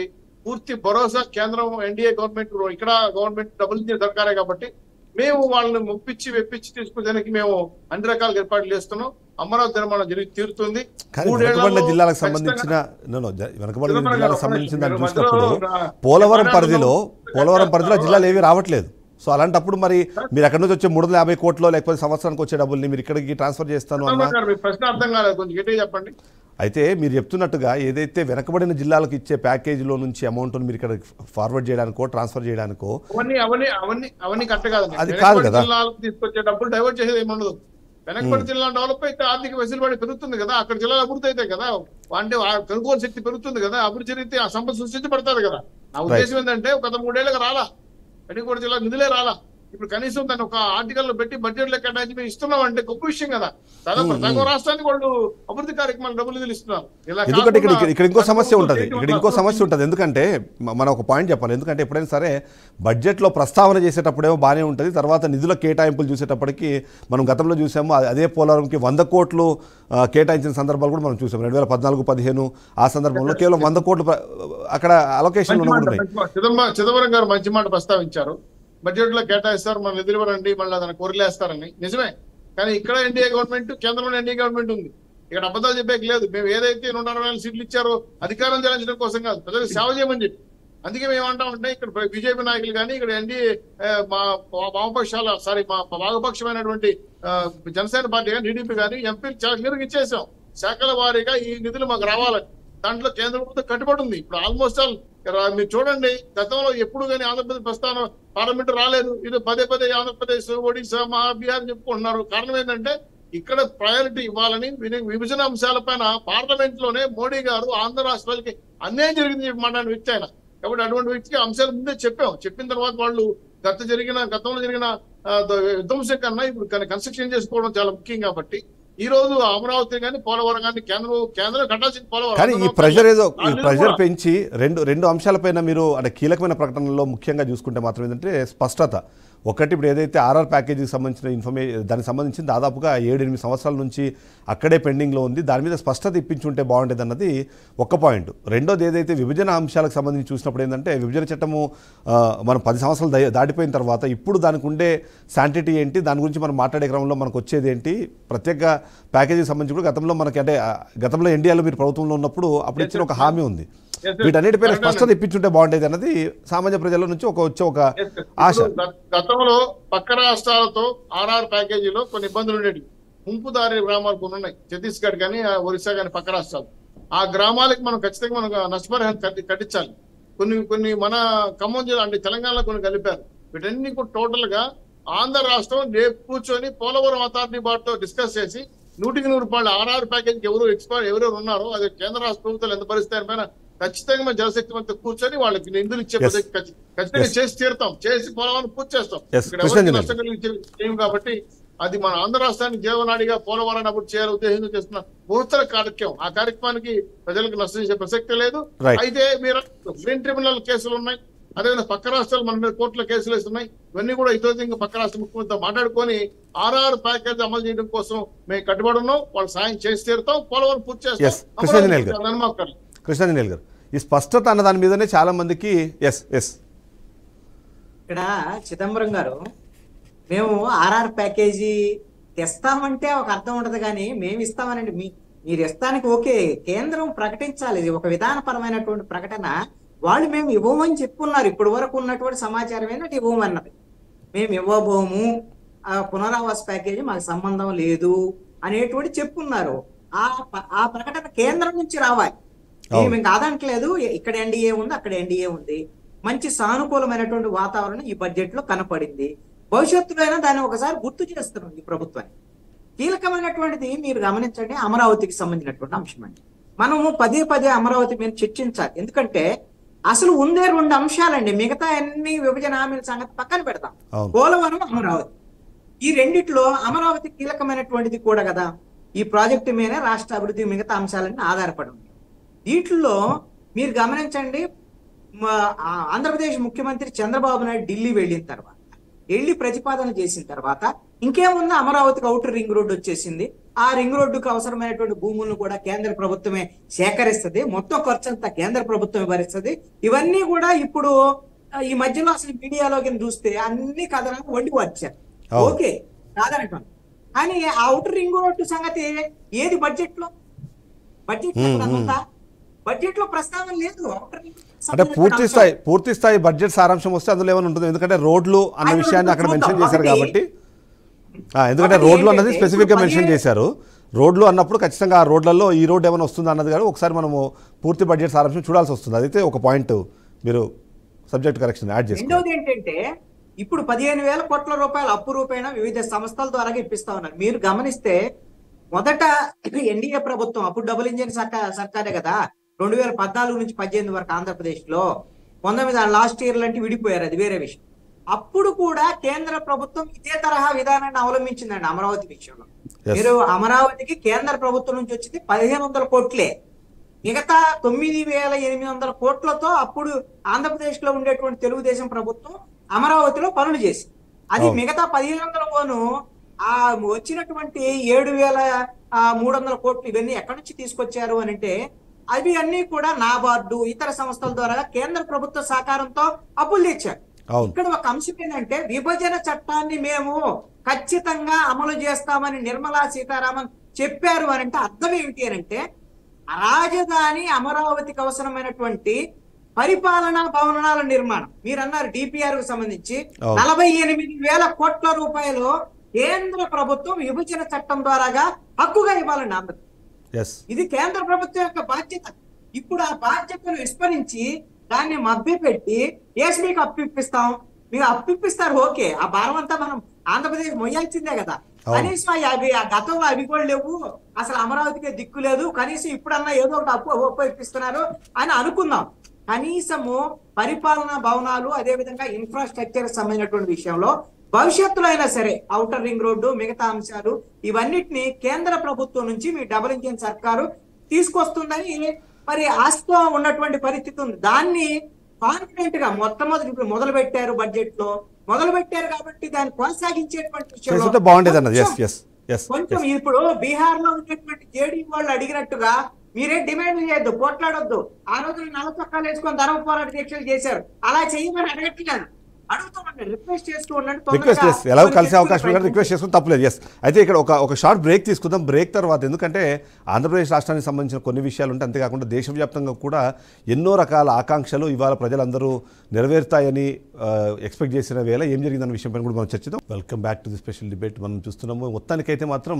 పూర్తి భరోసా కేంద్రం ఎన్డీఏ గవర్నమెంట్ ఇక్కడ గవర్నమెంట్ డబుల్ ఇంజిన్ సర్కారే కాబట్టి మేము వాళ్ళని మొప్పించి వెప్పించి తీసుకునేదానికి మేము అన్ని రకాల ఏర్పాట్లు చేస్తున్నాం. అమరావతి నిర్మాణం జరిగి తీరుతుంది. వెనుకబడిన జిల్లాలకు సంబంధించిన వెనుకబడిన జిల్లాలకు సంబంధించిన దాన్ని చూసినప్పుడు పోలవరం పరిధిలో పోలవరం పరిధిలో జిల్లాలు ఏవి రావట్లేదు. సో అలాంటప్పుడు మరి మీరు అక్కడి నుంచి వచ్చే మూడు వందల యాభై కోట్లో లేకపోతే సంవత్సరానికి వచ్చే డబ్బుల్ని మీరు ఇక్కడికి ట్రాన్స్ఫర్ చేస్తాను అన్నా ప్రశ్న అర్థం కాలేదు. కొంచెం గట్టిగా చెప్పండి. అయితే మీరు చెప్తున్నట్టుగా ఏదైతే వెనకబడిన జిల్లాలకు ఇచ్చే ప్యాకేజీలో నుంచి అమౌంట్ని మీరు ఇక్కడ ఫార్వర్డ్ చేయడానికో ట్రాన్స్ఫర్ చేయడానికో అది కాదు కదా. తీసుకొచ్చే డబ్బులు డైవర్ట్ చేసేది వెనకబడి జిల్లా డెవలప్ అయితే ఆర్థిక వెసులుబాటు పెరుగుతుంది కదా. అక్కడ జిల్లాలు అభివృద్ధి అయితే కదా. అంటే కొనుగోలు శక్తి పెరుగుతుంది కదా. అభివృద్ధి జరిగితే ఆ సంపద సృష్టించబడతారు కదా. నా ఉద్దేశం ఏంటంటే గత మూడేళ్ళకి రాలా. వెనుకబడి జిల్లా నిధులే రాలా ఇప్పుడు కనీసం దాన్ని ఒక ఆర్టికల్లో పెట్టి బడ్జెట్లో కేటాయించి మేము ఇస్తున్నాం అంటే గొప్ప విషయం కదా. దాదాపు రాష్ట్రానికి వాళ్ళు అభివృద్ధి కార్యక్రమాలు డబ్బులు ఎందుకంటే ఇక్కడ కాకుండా ఇక్కడ ఇంకో సమస్య ఉంటుంది. ఇక్కడ ఇంకో సమస్య ఉంటుంది. ఎందుకంటే మనం ఒక పాయింట్ చెప్పాలి. ఎందుకంటే ఎప్పుడైనా సరే బడ్జెట్లో ప్రస్తావన చేసేటప్పుడేమో బాగానే ఉంటుంది. తర్వాత నిధుల కేటాయింపులు చూసేటప్పటికి మనం గతంలో చూసాము అదే పోలవరంకి వంద కోట్లు కేటాయించిన సందర్భాలు కూడా మనం చూసాం రెండు వేల పద్నాలుగు పదిహేను ఆ సందర్భంలో కేవలం వంద కోట్లు అక్కడ అలొకేషన్ చిదంబరం గారు మంచి మాట ప్రస్తావించారు. బడ్జెట్లో కేటాయిస్తారు మన నిధులు ఇవ్వరండి మళ్ళీ దాన్ని కొరలేస్తారని. నిజమే. కానీ ఇక్కడ ఎన్డీఏ గవర్నమెంట్ కేంద్రంలో ఎన్డీఏ గవర్నమెంట్ ఉంది. ఇక్కడ అబద్ధాలు చెప్పేకి లేదు. మేము ఏదైతే నూట అరవై నాలుగు సీట్లు ఇచ్చారో అధికారం చెల్లించడం కోసం కాదు. ప్రజలకు సేవ చేయమని చెప్పి. అందుకే మేము ఏమంటామంటే ఇక్కడ బీజేపీ నాయకులు కానీ ఇక్కడ ఎన్డీఏ మా వామపక్షాల సారీ మా వామపక్షమైనటువంటి జనసేన పార్టీ కానీ టీడీపీ కానీ ఎంపీలు చాలా క్లియర్గా ఇచ్చేసాం. శాఖల వారీగా ఈ నిధులు మాకు రావాలని. దాంట్లో కేంద్ర ప్రభుత్వం కట్టుబడి ఉంది. ఇప్పుడు ఆల్మోస్ట్ ఆల్ మీరు చూడండి గతంలో ఎప్పుడు కానీ ఆంధ్రప్రదేశ్ ప్రస్థానం పార్లమెంట్ రాలేదు. ఇది పదే పదే ఆంధ్రప్రదేశ్ ఒడిశా మా బీహార్ చెప్పుకుంటున్నారు. కారణం ఏంటంటే ఇక్కడ ప్రయారిటీ ఇవ్వాలని విభజన అంశాలపైన పార్లమెంట్లోనే మోడీ గారు ఆంధ్ర రాష్ట్రాలకి అన్యాయం జరిగింది చెప్పి మాట్లాడిన వ్యక్తి ఆయన. కాబట్టి అటువంటి వ్యక్తికి అంశాల ముందే చెప్పాం. చెప్పిన తర్వాత వాళ్ళు గత జరిగిన గతంలో జరిగిన విధ్వంసం కన్నా ఇప్పుడు కన్స్ట్రక్షన్ చేసుకోవడం చాలా ముఖ్యం కాబట్టి ఈ రోజు అమరావతి కానీ పోలవరం కానీ కేంద్రం కేంద్రం కట్టాల్సిన పోలవరం. కానీ ఈ ప్రెషర్ ఏదో ఈ ప్రెషర్ పెంచి రెండు రెండు అంశాలపైన మీరు అంటే కీలకమైన ప్రకటనలో ముఖ్యంగా చూసుకుంటే మాత్రం ఏంటంటే స్పష్టత. ఒకటి ఇప్పుడు ఏదైతే ఆర్ఆర్ ప్యాకేజీకి సంబంధించిన ఇన్ఫర్మే దానికి సంబంధించి దాదాపుగా ఏడు ఎనిమిది సంవత్సరాల నుంచి అక్కడే పెండింగ్లో ఉంది. దాని మీద స్పష్టత ఇప్పించుంటే బాగుండేది అన్నది ఒక పాయింట్. రెండోది ఏదైతే విభజన అంశాలకు సంబంధించి చూసినప్పుడు ఏంటంటే విభజన చట్టము మనం పది సంవత్సరాలు దా- దాటిపోయిన తర్వాత ఇప్పుడు దానికి ఉండే శాంటిటీ ఏంటి దాని గురించి మనం మాట్లాడే క్రమంలో మనకు వచ్చేది ఏంటి ప్రత్యేక ప్యాకేజీకి సంబంధించి కూడా గతంలో మనకి అంటే గతంలో ఇండియాలో మీరు ప్రభుత్వంలో ఉన్నప్పుడు అప్పుడు ఇచ్చిన ఒక హామీ ఉంది. వీటన్నిటిపైన స్పష్టత ఇప్పించుంటే బాగుండేది అన్నది సామాన్య ప్రజల నుంచి ఒక వచ్చే ఒక ఆశ. గతంలో పక్క రాష్ట్రాలతో ఆర్ఆర్ ప్యాకేజీలో కొన్ని ఇబ్బందులు ఉండేవి ముంపుదారి గ్రామాలు కొన్ని ఉన్నాయి. ఛత్తీస్గఢ్ కానీ ఒరిస్సా కానీ పక్క రాష్ట్రాలు. ఆ గ్రామాలకు మనం ఖచ్చితంగా మనం నష్టపరిహారం కట్టి- కట్టించాలి. కొన్ని కొన్ని మన ఖమ్మం జిల్లా అంటే తెలంగాణలో కొన్ని కలిపారు. వీటన్ని కూడా టోటల్గా ఆంధ్ర రాష్ట్రం రేపు కూర్చొని పోలవరం అథారిటీ బార్డుతో డిస్కస్ చేసి నూటికి నూరు రూపాయలు ఆర్ఆర్ ప్యాకేజ్ ఎవరు ఎక్స్పైర్ ఎవరెవరు ఉన్నారో అది కేంద్ర రాష్ట్ర ప్రభుత్వాలు ఎంత భరిస్తారు పైన ఖచ్చితంగా మన జలశక్తి మంత్రి కూర్చొని వాళ్ళకి నిధులు ఇచ్చే ఖచ్చితంగా చేసి తీరుతాం. చేసి పోలవరం పూర్తి చేస్తాం. ఇక్కడ. నష్టం కాబట్టి అది మన ఆంధ్ర రాష్ట్రానికి జీవనాడిగా పోలవరాన్ని అభివృద్ధి చేయాలి ఉద్దేశంతో చేస్తున్న? బహుత్తర కార్యక్రమం. ఆ కార్యక్రమానికి ప్రజలకు నష్టం చేసే ప్రసక్తి లేదు. అయితే మీరు గ్రీన్ ట్రిబ్యునల్ కేసులు ఉన్నాయి. అదేవిధంగా పక్క రాష్ట్రాలు మన మీద కోర్టులో కేసులు వేస్తున్నాయి. ఇవన్నీ కూడా ఇతోధికంగా పక్క రాష్ట్ర ముఖ్యమంత్రితో మాట్లాడుకొని ఆర్ఆర్ ప్యాకేజ్ అమలు చేయడం కోసం మేము కట్టుబడి ఉన్నాం. వాళ్ళు సాయం చేసి తీరుతాం. పోలవరం పూర్తి. చేస్తాం. కృష్ణాంజనేయులు గారు. ఈ స్పష్టత అన్న దాని మీదనే చాలా మందికి ఎస్ ఎస్ ఇక్కడ చిదంబరం గారు మేము ఆర్ఆర్ ప్యాకేజీ తెస్తామంటే ఒక అర్థం ఉండదు కానీ మేము ఇస్తామనండి. మీ మీరు ఇస్తానికి ఓకే. కేంద్రం ప్రకటించాలి. ఇది ఒక విధానపరమైనటువంటి ప్రకటన. వాళ్ళు మేము ఇవ్వమని చెప్పున్నారు ఇప్పటి వరకు ఉన్నటువంటి సమాచారం ఏంటంటే ఇవ్వమన్నది. మేము ఇవ్వబోము. ఆ పునరావాస ప్యాకేజీ మాకు సంబంధం లేదు అనేటువంటి చెప్పున్నారు ఆ ప- ఆ ప్రకటన కేంద్రం నుంచి రావాలి. మేము కాదంటలేదు ఇక్కడ ఎన్డీఏ ఉంది అక్కడ ఎన్డీఏ ఉంది. మంచి సానుకూలమైనటువంటి వాతావరణం ఈ బడ్జెట్లో కనపడింది. భవిష్యత్తులో అయినా దాన్ని ఒకసారి గుర్తు చేస్తున్నాం ఈ ప్రభుత్వాన్ని. కీలకమైనటువంటిది మీరు గమనించండి అమరావతికి సంబంధించినటువంటి అంశం అండి. మనము పదే పదే అమరావతి మీద చర్చించాలి. ఎందుకంటే అసలు ఉందే రెండు అంశాలండి. మిగతా అన్ని విభజన హామీల సంగతి పక్కన పెడతాం. పోలవరం అమరావతి. ఈ రెండిట్లో అమరావతి కీలకమైనటువంటిది కూడా కదా. ఈ ప్రాజెక్టు మీద రాష్ట్ర అభివృద్ధి మిగతా అంశాలన్నీ ఆధారపడి ఉంది వీటిల్లో మీరు గమనించండి ఆంధ్రప్రదేశ్ ముఖ్యమంత్రి చంద్రబాబు నాయుడు ఢిల్లీ వెళ్ళిన తర్వాత వెళ్ళి ప్రతిపాదన చేసిన తర్వాత ఇంకేముంది అమరావతికి అవుటర్ రింగ్ రోడ్డు వచ్చేసింది. ఆ రింగ్ రోడ్డుకు అవసరమైనటువంటి భూములను కూడా కేంద్ర ప్రభుత్వమే సేకరిస్తుంది. మొత్తం ఖర్చు అంతా కేంద్ర ప్రభుత్వమే భరిస్తుంది. ఇవన్నీ కూడా ఇప్పుడు ఈ మధ్యలో అసలు మీడియాలోకి చూస్తే అన్ని కథనాలు వండి వచ్చారు. ఓకే కాదనటం. కానీ ఆ అవుటర్ రింగ్ రోడ్డు సంగతి ఏది? బడ్జెట్లో? బడ్జెట్ బడ్జెట్లో ప్రస్తావన లేదు. అంటే పూర్తి. స్థాయి పూర్తి స్థాయి బడ్జెట్ సారాంశం వస్తే అందులో ఏమైనా ఉంటుంది? ఎందుకంటే రోడ్లు అన్న విషయాన్ని అక్కడ. మెన్షన్ చేశారు కాబట్టి. ఎందుకంటే రోడ్లు అన్నది స్పెసిఫిక్గా మెన్షన్ చేశారు. రోడ్లు అన్నప్పుడు ఖచ్చితంగా ఆ రోడ్లలో ఈ రోడ్ ఏమైనా వస్తుందా అన్నది కానీ ఒకసారి మనము పూర్తి బడ్జెట్ సారాంశం చూడాల్సి వస్తుంది. అదైతే ఒక పాయింట్ మీరు సబ్జెక్ట్ కరెక్షన్ యాడ్ రెండోది ఏంటంటే ఇప్పుడు పదిహేను వేల కోట్ల రూపాయల అప్పు రూపాయన వివిధ సంస్థల ద్వారా ఇప్పిస్తా ఉన్నారు. మీరు గమనిస్తే మొదట ఎన్డీఏ ప్రభుత్వం అప్పుడు డబుల్ ఇంజిన్ సర్కారే కదా. రెండు వేల పద్నాలుగు నుంచి పద్దెనిమిది వరకు ఆంధ్రప్రదేశ్లో పంతొమ్మిది లాస్ట్ ఇయర్ లాంటి విడిపోయారు. అది వేరే విషయం. అప్పుడు కూడా కేంద్ర ప్రభుత్వం ఇదే తరహా విధానాన్ని అవలంబించిందండి అమరావతి విషయంలో. మీరు అమరావతికి కేంద్ర ప్రభుత్వం నుంచి వచ్చింది పదిహేను వందల కోట్లే. మిగతా తొమ్మిది వేల ఎనిమిది వందల కోట్లతో అప్పుడు ఆంధ్రప్రదేశ్లో ఉండేటువంటి తెలుగుదేశం ప్రభుత్వం అమరావతిలో పనులు చేసి అది. మిగతా పదిహేను వందల పోను ఆ వచ్చినటువంటి ఏడు వేల మూడు వందల కోట్లు ఇవన్నీ ఎక్కడి నుంచి తీసుకొచ్చారు అని అంటే అవి అన్ని కూడా నాబార్డు ఇతర సంస్థల ద్వారా కేంద్ర ప్రభుత్వ సహకారంతో అప్పులు తెచ్చారు ఇక్కడ ఒక అంశం ఏంటంటే విభజన చట్టాన్ని మేము ఖచ్చితంగా అమలు చేస్తామని నిర్మలా సీతారామన్ చెప్పారు అని అంటే అర్థం ఏమిటి అని అంటే రాజధాని అమరావతికి అవసరమైనటువంటి పరిపాలనా భవనాల నిర్మాణం. మీరు అన్నారు డిపిఆర్కు సంబంధించి. నలభై ఎనిమిది వేల కోట్ల రూపాయలు కేంద్ర ప్రభుత్వం విభజన చట్టం ద్వారాగా హక్కుగా ఎస్ ఇది కేంద్ర ప్రభుత్వం యొక్క బాధ్యత. ఇప్పుడు ఆ బాధ్యతను విస్మరించి దాన్ని మభ్యపెట్టి ఏసి మీకు అప్పిప్పిస్తాం మీకు అప్పిప్పిస్తారు ఓకే. ఆ భారం అంతా మనం ఆంధ్రప్రదేశ్ మొయ్యాల్సిందే కదా. కనీసం అవి- ఆ గతంలో అవి కూడా లేవు. అసలు అమరావతికి దిక్కు లేదు. కనీసం ఇప్పుడన్నా ఏదో ఒకటి అప్పు ఒప్పు ఇప్పిస్తున్నారు అని అనుకుందాం. కనీసము పరిపాలనా భవనాలు అదే విధంగా ఇన్ఫ్రాస్ట్రక్చర్ సంబంధించినటువంటి విషయంలో భవిష్యత్తులో అయినా సరే ఔటర్ రింగ్ రోడ్డు మిగతా అంశాలు ఇవన్నిటిని కేంద్ర ప్రభుత్వం నుంచి మీ డబుల్ ఇంజిన్ సర్కారు తీసుకొస్తుందని మరి ఆస్తో ఉన్నటువంటి పరిస్థితి ఉంది. దాన్ని కాన్ఫిడెంట్గా మొట్టమొదటి ఇప్పుడు మొదలు పెట్టారు బడ్జెట్లో మొదలు పెట్టారు కాబట్టి దాన్ని కొనసాగించేటువంటి విషయంలో కొంచెం- ఇప్పుడు బీహార్లో ఉన్నటువంటి జేడీ వాళ్ళు అడిగినట్టుగా మీరే డిమాండ్ చేయొద్దు పోట్లాడొద్దు. ఆ రోజు నల్ల చొక్కాలు వేసుకొని ధర్మ పోరాట దీక్షలు చేశారు. అలా చేయమని అడగట్లేదు. రిక్వెస్ట్ ఎస్ ఎలా కలిసే అవకాశం ప్రయత్నం రిక్వెస్ట్ చేసుకుని తప్పలేదు ఎస్ అయితే ఇక్కడ ఒక ఒక షార్ట్ బ్రేక్ తీసుకుందాం. బ్రేక్ తర్వాత ఎందుకంటే ఆంధ్రప్రదేశ్ రాష్ట్రానికి సంబంధించిన కొన్ని విషయాలు ఉంటాయి అంతేకాకుండా దేశవ్యాప్తంగా కూడా ఎన్నో రకాల ఆకాంక్షలు ఇవాళ ప్రజలందరూ నెరవేరుతాయని ఎక్స్పెక్ట్ చేసిన వేళ ఏం జరిగిందన్న విషయంపై కూడా మనం చర్చిద్దాం. Welcome back to the special debate మనం చూస్తున్నాము. మొత్తానికైతే మాత్రం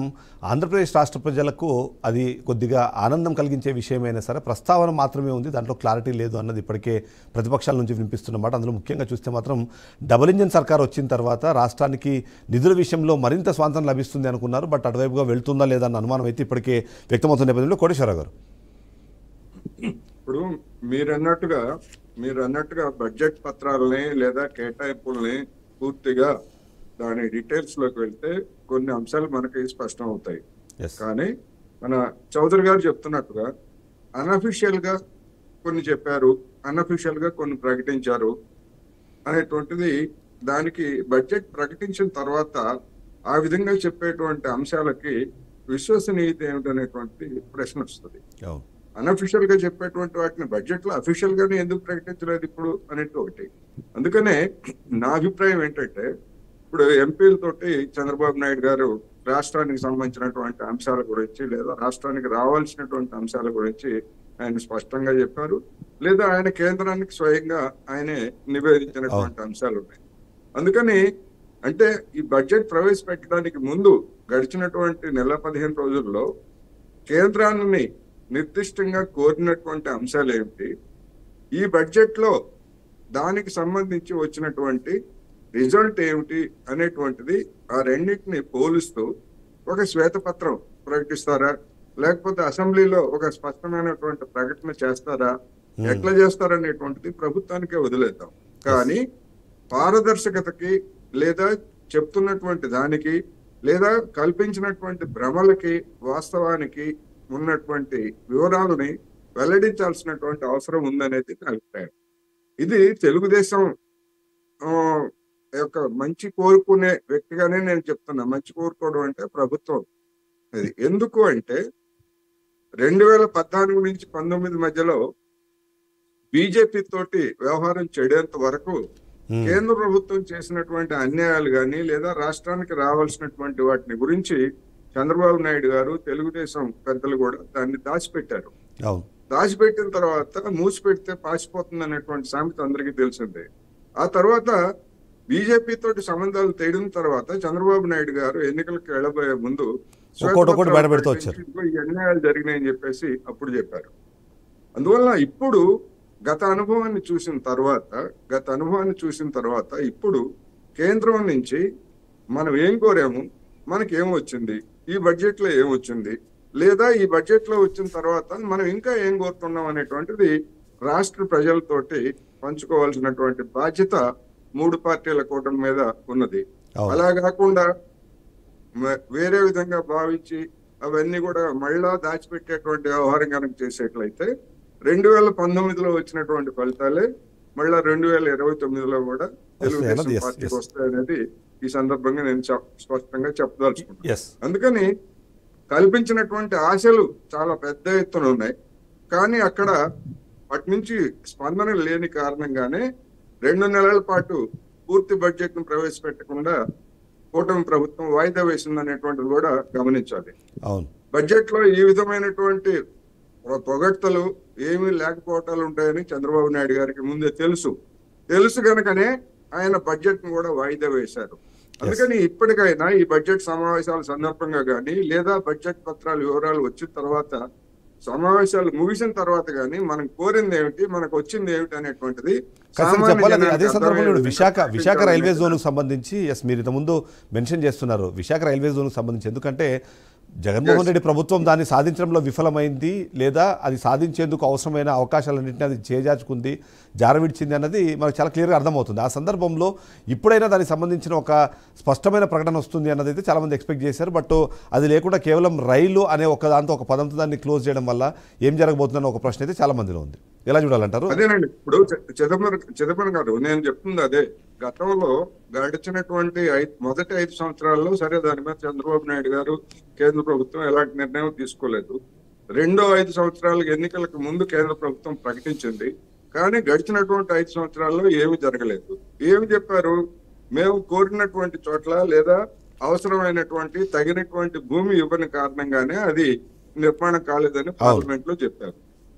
ఆంధ్రప్రదేశ్ రాష్ట్ర ప్రజలకు అది కొద్దిగా ఆనందం కలిగించే విషయమైనా సరే ప్రస్తావన మాత్రమే ఉంది. దాంట్లో క్లారిటీ లేదు అన్నది ఇప్పటికే ప్రతిపక్షాల నుంచి వినిపిస్తున్నమాట అందులో ముఖ్యంగా చూస్తే మాత్రం డబుల్ ఇంజిన్ సర్కార్ వచ్చిన తర్వాత రాష్ట్రానికి నిధుల విషయంలో మరింత స్వాతంత్రం లభిస్తుంది అనుకున్నారు బట్ అటువైపుగా వెళ్తుందా లేదా అన్న అనుమానం అయితే ఇప్పటికే వ్యక్తమవుతున్న నేపథ్యంలో కోటేశ్వరరావు గారు. ఇప్పుడు మీరు అన్నట్టుగా మీరు అన్నట్టుగా బడ్జెట్ పత్రాలని లేదా కేటాయింపుల్ని పూర్తిగా దాని డీటెయిల్స్లోకి వెళ్తే కొన్ని అంశాలు మనకి స్పష్టం అవుతాయి కానీ మన చౌదరి గారు చెప్తున్నట్టుగా అనఫిషియల్గా కొన్ని చెప్పారు అనఫిషియల్గా కొన్ని ప్రకటించారు. అనేటువంటిది దానికి బడ్జెట్ ప్రకటించిన తర్వాత ఆ విధంగా చెప్పేటువంటి అంశాలకి విశ్వసనీయత ఏమిటనేటువంటి ప్రశ్న వస్తుంది. అన్అఫిషియల్గా చెప్పేటువంటి వాటిని బడ్జెట్లో అఫీషియల్ గానే ఎందుకు ప్రకటించలేదు ఇప్పుడు అనేది ఒకటి. అందుకనే నా అభిప్రాయం ఏంటంటే ఇప్పుడు ఎంపీలతోటి చంద్రబాబు నాయుడు గారు రాష్ట్రానికి సంబంధించినటువంటి అంశాల గురించి లేదా రాష్ట్రానికి రావాల్సినటువంటి అంశాల గురించి ఆయన స్పష్టంగా చెప్పారు. లేదా ఆయన కేంద్రానికి స్వయంగా ఆయనే నివేదించినటువంటి అంశాలు ఉన్నాయి అందుకని అంటే ఈ బడ్జెట్ ప్రవేశపెట్టడానికి ముందు గడిచినటువంటి నెల పదిహేను రోజుల్లో కేంద్రాన్ని నిర్దిష్టంగా కోరినటువంటి అంశాలు ఏమిటి? ఈ బడ్జెట్లో దానికి సంబంధించి వచ్చినటువంటి రిజల్ట్ ఏమిటి అనేటువంటిది ఆ రెండింటిని పోలుస్తూ ఒక శ్వేతపత్రం ప్రకటిస్తారా? లేకపోతే అసెంబ్లీలో ఒక స్పష్టమైనటువంటి ప్రకటన చేస్తారా? ఎట్లా చేస్తారనేటువంటిది ప్రభుత్వానికే వదిలేద్దాం. కానీ పారదర్శకతకి లేదా చెప్తున్నటువంటి దానికి లేదా కల్పించినటువంటి భ్రమలకి వాస్తవానికి ఉన్నటువంటి వివరాలని వెల్లడించాల్సినటువంటి అవసరం ఉందనేది నా అభిప్రాయం. ఇది తెలుగుదేశం యొక్క మంచి కోరుకునే వ్యక్తిగానే నేను చెప్తున్నా. మంచి కోరుకోవడం అంటే ప్రభుత్వం. ఇది ఎందుకు అంటే రెండు వేల పద్నాలుగు నుంచి పంతొమ్మిది మధ్యలో బీజేపీ తోటి వ్యవహారం చెడేంత వరకు. కేంద్ర ప్రభుత్వం చేసినటువంటి అన్యాయాలు కానీ లేదా రాష్ట్రానికి రావాల్సినటువంటి వాటిని గురించి చంద్రబాబు నాయుడు గారు తెలుగుదేశం పెద్దలు కూడా దాన్ని దాచిపెట్టారు. దాచిపెట్టిన తర్వాత మూసి పెడితే పాసిపోతుంది అనేటువంటి సామెత అందరికీ తెలిసిందే. ఆ తర్వాత బీజేపీ తోటి సంబంధాలు తేడిన తర్వాత చంద్రబాబు నాయుడు గారు ఎన్నికలకు వెళ్ళబోయే ముందు ఒక్కోటి ఒక్కోటి బయటపెడుతూ వచ్చారు. ఈ అన్యాయాలు జరిగినాయని చెప్పేసి అప్పుడు చెప్పారు. అందువల్ల ఇప్పుడు గత అనుభవాన్ని చూసిన తర్వాత గత అనుభవాన్ని చూసిన తర్వాత ఇప్పుడు కేంద్రం నుంచి మనం ఏం కోరాము? మనకి ఏం వచ్చింది ఈ బడ్జెట్లో ఏం వచ్చింది లేదా ఈ బడ్జెట్లో వచ్చిన తర్వాత మనం ఇంకా ఏం కోరుతున్నాం అనేటువంటిది రాష్ట్ర ప్రజలతోటి పంచుకోవాల్సినటువంటి బాధ్యత మూడు పార్టీల కూటమి మీద ఉన్నది. అలా కాకుండా వేరే విధంగా భావించి అవన్నీ కూడా మళ్ళా దాచిపెట్టేటువంటి వ్యవహారం కనుక చేసేట్లయితే రెండు వేల పంతొమ్మిదిలో వచ్చినటువంటి ఫలితాలే మళ్ళా రెండు వేల ఇరవై తొమ్మిదిలో కూడా తెలుగుదేశం పార్టీకి. వస్తాయనేది ఈ సందర్భంగా నేను స్పష్టంగా చెప్పదలుచుకున్నాను ఎస్ అందుకని కల్పించినటువంటి ఆశలు చాలా పెద్ద ఎత్తున ఉన్నాయి. కానీ అక్కడ అటు నుంచి స్పందన లేని కారణంగానే రెండు నెలల పాటు పూర్తి బడ్జెట్ను ప్రవేశపెట్టకుండా కూటమి ప్రభుత్వం వాయిదా వేసిందనేటువంటిది కూడా గమనించాలి. బడ్జెట్లో ఈ విధమైనటువంటి పొగడ్తలు ఏమీ లేకపోవటాలు ఉంటాయని చంద్రబాబు నాయుడు గారికి ముందే తెలుసు. తెలుసు గనుకనే ఆయన బడ్జెట్ను కూడా వాయిదా వేశారు. అందుకని ఇప్పటికైనా ఈ బడ్జెట్ సమావేశాల సందర్భంగా గానీ లేదా బడ్జెట్ పత్రాల వివరాలు వచ్చిన తర్వాత సమావేశాలు ముగిసిన తర్వాత గానీ మనం కోరింది ఏమిటి మనకు వచ్చింది ఏమిటి అనేటువంటిది సామాన్య చెప్పాలి అదే- సందర్భంలో విశాఖ విశాఖ రైల్వే జోన్కు సంబంధించి ఎస్ మీరు ఇంతకుముందు మెన్షన్ చేస్తున్నారు. విశాఖ రైల్వే జోన్కు సంబంధించి. ఎందుకంటే జగన్మోహన్ రెడ్డి ప్రభుత్వం దాన్ని సాధించడంలో విఫలమైంది లేదా అది సాధించేందుకు అవసరమైన అవకాశాలన్నింటినీ అది చేజార్చుకుంది జారవిడిచింది అన్నది మనకు చాలా క్లియర్గా అర్థమవుతుంది. ఆ సందర్భంలో ఇప్పుడైనా దానికి సంబంధించిన ఒక స్పష్టమైన ప్రకటన వస్తుంది అన్నది అయితే చాలామంది ఎక్స్పెక్ట్ చేశారు. బట్ అది లేకుండా కేవలం రైలు అనే ఒక దాంతో ఒక పదంతో దాన్ని క్లోజ్ చేయడం వల్ల ఏం జరగబోతుందన్న ఒక ప్రశ్న అయితే చాలా మందిలో ఉంది. ఎలా చూడాలంటారు? అదేనండి. ఇప్పుడు చిదంబరం చిదంబరం గారు నేను చెప్తుంది అదే. గతంలో గడిచినటువంటి ఐదు మొదటి ఐదు సంవత్సరాల్లో సరే దాని మీద చంద్రబాబు నాయుడు గారు కేంద్ర ప్రభుత్వం ఎలాంటి నిర్ణయం తీసుకోలేదు. రెండో ఐదు సంవత్సరాలు ఎన్నికలకు ముందు కేంద్ర ప్రభుత్వం ప్రకటించింది. కానీ గడిచినటువంటి ఐదు సంవత్సరాల్లో ఏమి జరగలేదు. ఏమి చెప్పారు? మేము కోరినటువంటి చోట్ల లేదా అవసరమైనటువంటి తగినటువంటి భూమి ఇవ్వని కారణంగానే అది నిర్మాణం కాలేదని పార్లమెంట్లో చెప్పారు.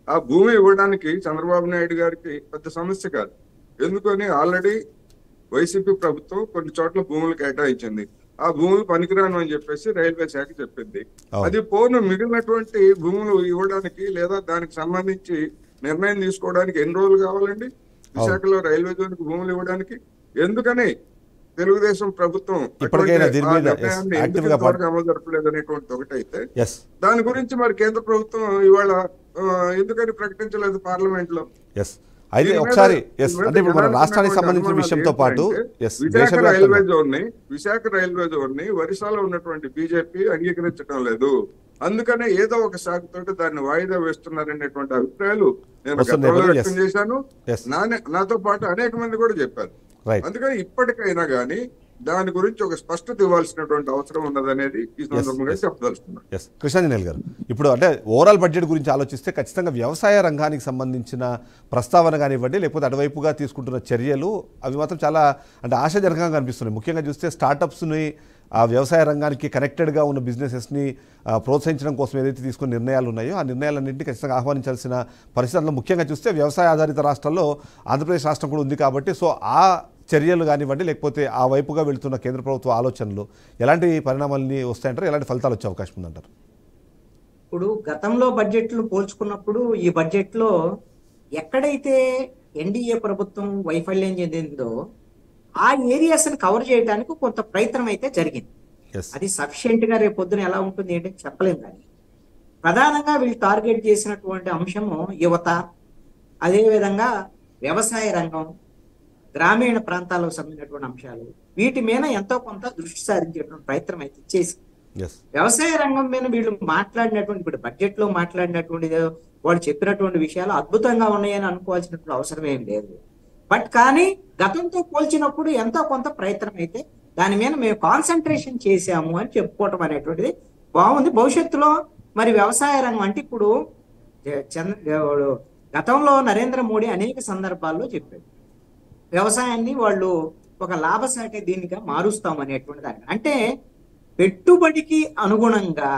ఆ భూమి ఇవ్వడానికి చంద్రబాబు నాయుడు గారికి పెద్ద సమస్య కాదు. ఎందుకని? ఆల్రెడీ వైసీపీ ప్రభుత్వం కొన్ని చోట్ల భూములు కేటాయించింది. ఆ భూములు పనికిరాను అని చెప్పేసి రైల్వే శాఖ చెప్పింది. అది పోను మిగిలినటువంటి భూములు ఇవ్వడానికి లేదా దానికి సంబంధించి నిర్ణయం తీసుకోవడానికి ఎన్ని రోజులు కావాలండి? విశాఖలో రైల్వే జోన్కి భూములు ఇవ్వడానికి? ఎందుకని తెలుగుదేశం ప్రభుత్వం అమలు జరపలేదు అనేటువంటి ఒకటైతే దాని గురించి మరి కేంద్ర ప్రభుత్వం ఇవాళ ఎందుకని ప్రకటించలేదు పార్లమెంట్లో అయితే ఒకసారి ఎస్ దీని మీద అంటే ఇప్పుడు మన రాష్ట్రానికి సంబంధించిన విషయంతో పాటు విశాఖ రైల్వే జోన్ని విశాఖ రైల్వే జోన్ని ఒరిస్సాలో ఉన్నటువంటి బీజేపీ అంగీకరించడం లేదు. అందుకనే ఏదో ఒక సాగుతోటి దాన్ని వాయిదా వేస్తున్నారనేటువంటి అభిప్రాయాలు నేను గతంలో వ్యక్తం. చేశాను. నాతో పాటు అనేక మంది కూడా చెప్పారు. అందుకని ఇప్పటికైనా గానీ దాని గురించి ఒక స్పష్టత ఇవ్వాల్సినటువంటి అవసరం ఉన్నదనేది ఈ సందర్భంగా yes. చెప్పదలుచుకున్నాను ఎస్ కృష్ణాంజనేయులు గారు ఇప్పుడు అంటే ఓవరాల్ బడ్జెట్ గురించి ఆలోచిస్తే ఖచ్చితంగా వ్యవసాయ రంగానికి సంబంధించిన ప్రస్తావన కానివ్వండి లేకపోతే అటువైపుగా తీసుకుంటున్న చర్యలు అవి మాత్రం చాలా అంటే ఆశాజనకంగా అనిపిస్తున్నాయి ముఖ్యంగా చూస్తే స్టార్టప్స్ని ఆ వ్యవసాయ రంగానికి కనెక్టెడ్గా ఉన్న బిజినెసెస్ని ప్రోత్సహించడం కోసం ఏదైతే తీసుకున్న నిర్ణయాలు ఉన్నాయో ఆ నిర్ణయాలన్నింటినీ ఖచ్చితంగా ఆహ్వానించాల్సిన పరిస్థితుల్లో ముఖ్యంగా చూస్తే వ్యవసాయ ఆధారిత రాష్ట్రాల్లో ఆంధ్రప్రదేశ్ రాష్ట్రం కూడా ఉంది కాబట్టి సో ఆ చర్యలు కానివ్వండి లేకపోతే ఆ వైపుగా వెళ్తున్న కేంద్ర ప్రభుత్వ ఆలోచనలు ఎలాంటి పరిణామాలని వస్తాయంటారు? ఎలాంటి ఫలితాలు వచ్చే అవకాశం ఉందంటారు? ఇప్పుడు గతంలో బడ్జెట్లు పోల్చుకున్నప్పుడు ఈ బడ్జెట్లో ఎక్కడైతే ఎన్డీఏ ప్రభుత్వం వైఫల్యం చెందిందో ఆ ఏరియాస్ని కవర్ చేయడానికి కొంత ప్రయత్నం అయితే జరిగింది. అది సఫిషియెంట్గా రేపు పొద్దున ఎలా ఉంటుంది అంటే చెప్పలేం కానీ ప్రధానంగా వీళ్ళు టార్గెట్ చేసినటువంటి అంశము యువత అదేవిధంగా వ్యవసాయ రంగం గ్రామీణ ప్రాంతాలకు సంబంధించినటువంటి అంశాలు వీటి మీద ఎంతో కొంత దృష్టి సారించేటువంటి ప్రయత్నం అయితే చేసి వ్యవసాయ రంగం మీద వీళ్ళు మాట్లాడినటువంటి ఇప్పుడు బడ్జెట్లో మాట్లాడినటువంటి వాళ్ళు చెప్పినటువంటి విషయాలు అద్భుతంగా ఉన్నాయని అనుకోవాల్సినటువంటి అవసరం ఏం లేదు. బట్ కానీ గతంతో పోల్చినప్పుడు ఎంతో కొంత ప్రయత్నం అయితే దాని మీద మేము కాన్సన్ట్రేషన్ చేశాము అని చెప్పుకోవటం అనేటువంటిది బాగుంది. భవిష్యత్తులో మరి వ్యవసాయ రంగం అంటే ఇప్పుడు చంద్ర గతంలో నరేంద్ర మోడీ అనేక సందర్భాల్లో చెప్పాడు. వ్యవసాయాన్ని వాళ్ళు ఒక లాభసాటి దీనిగా మారుస్తాం అనేటువంటి దాన్ని. అంటే పెట్టుబడికి అనుగుణంగా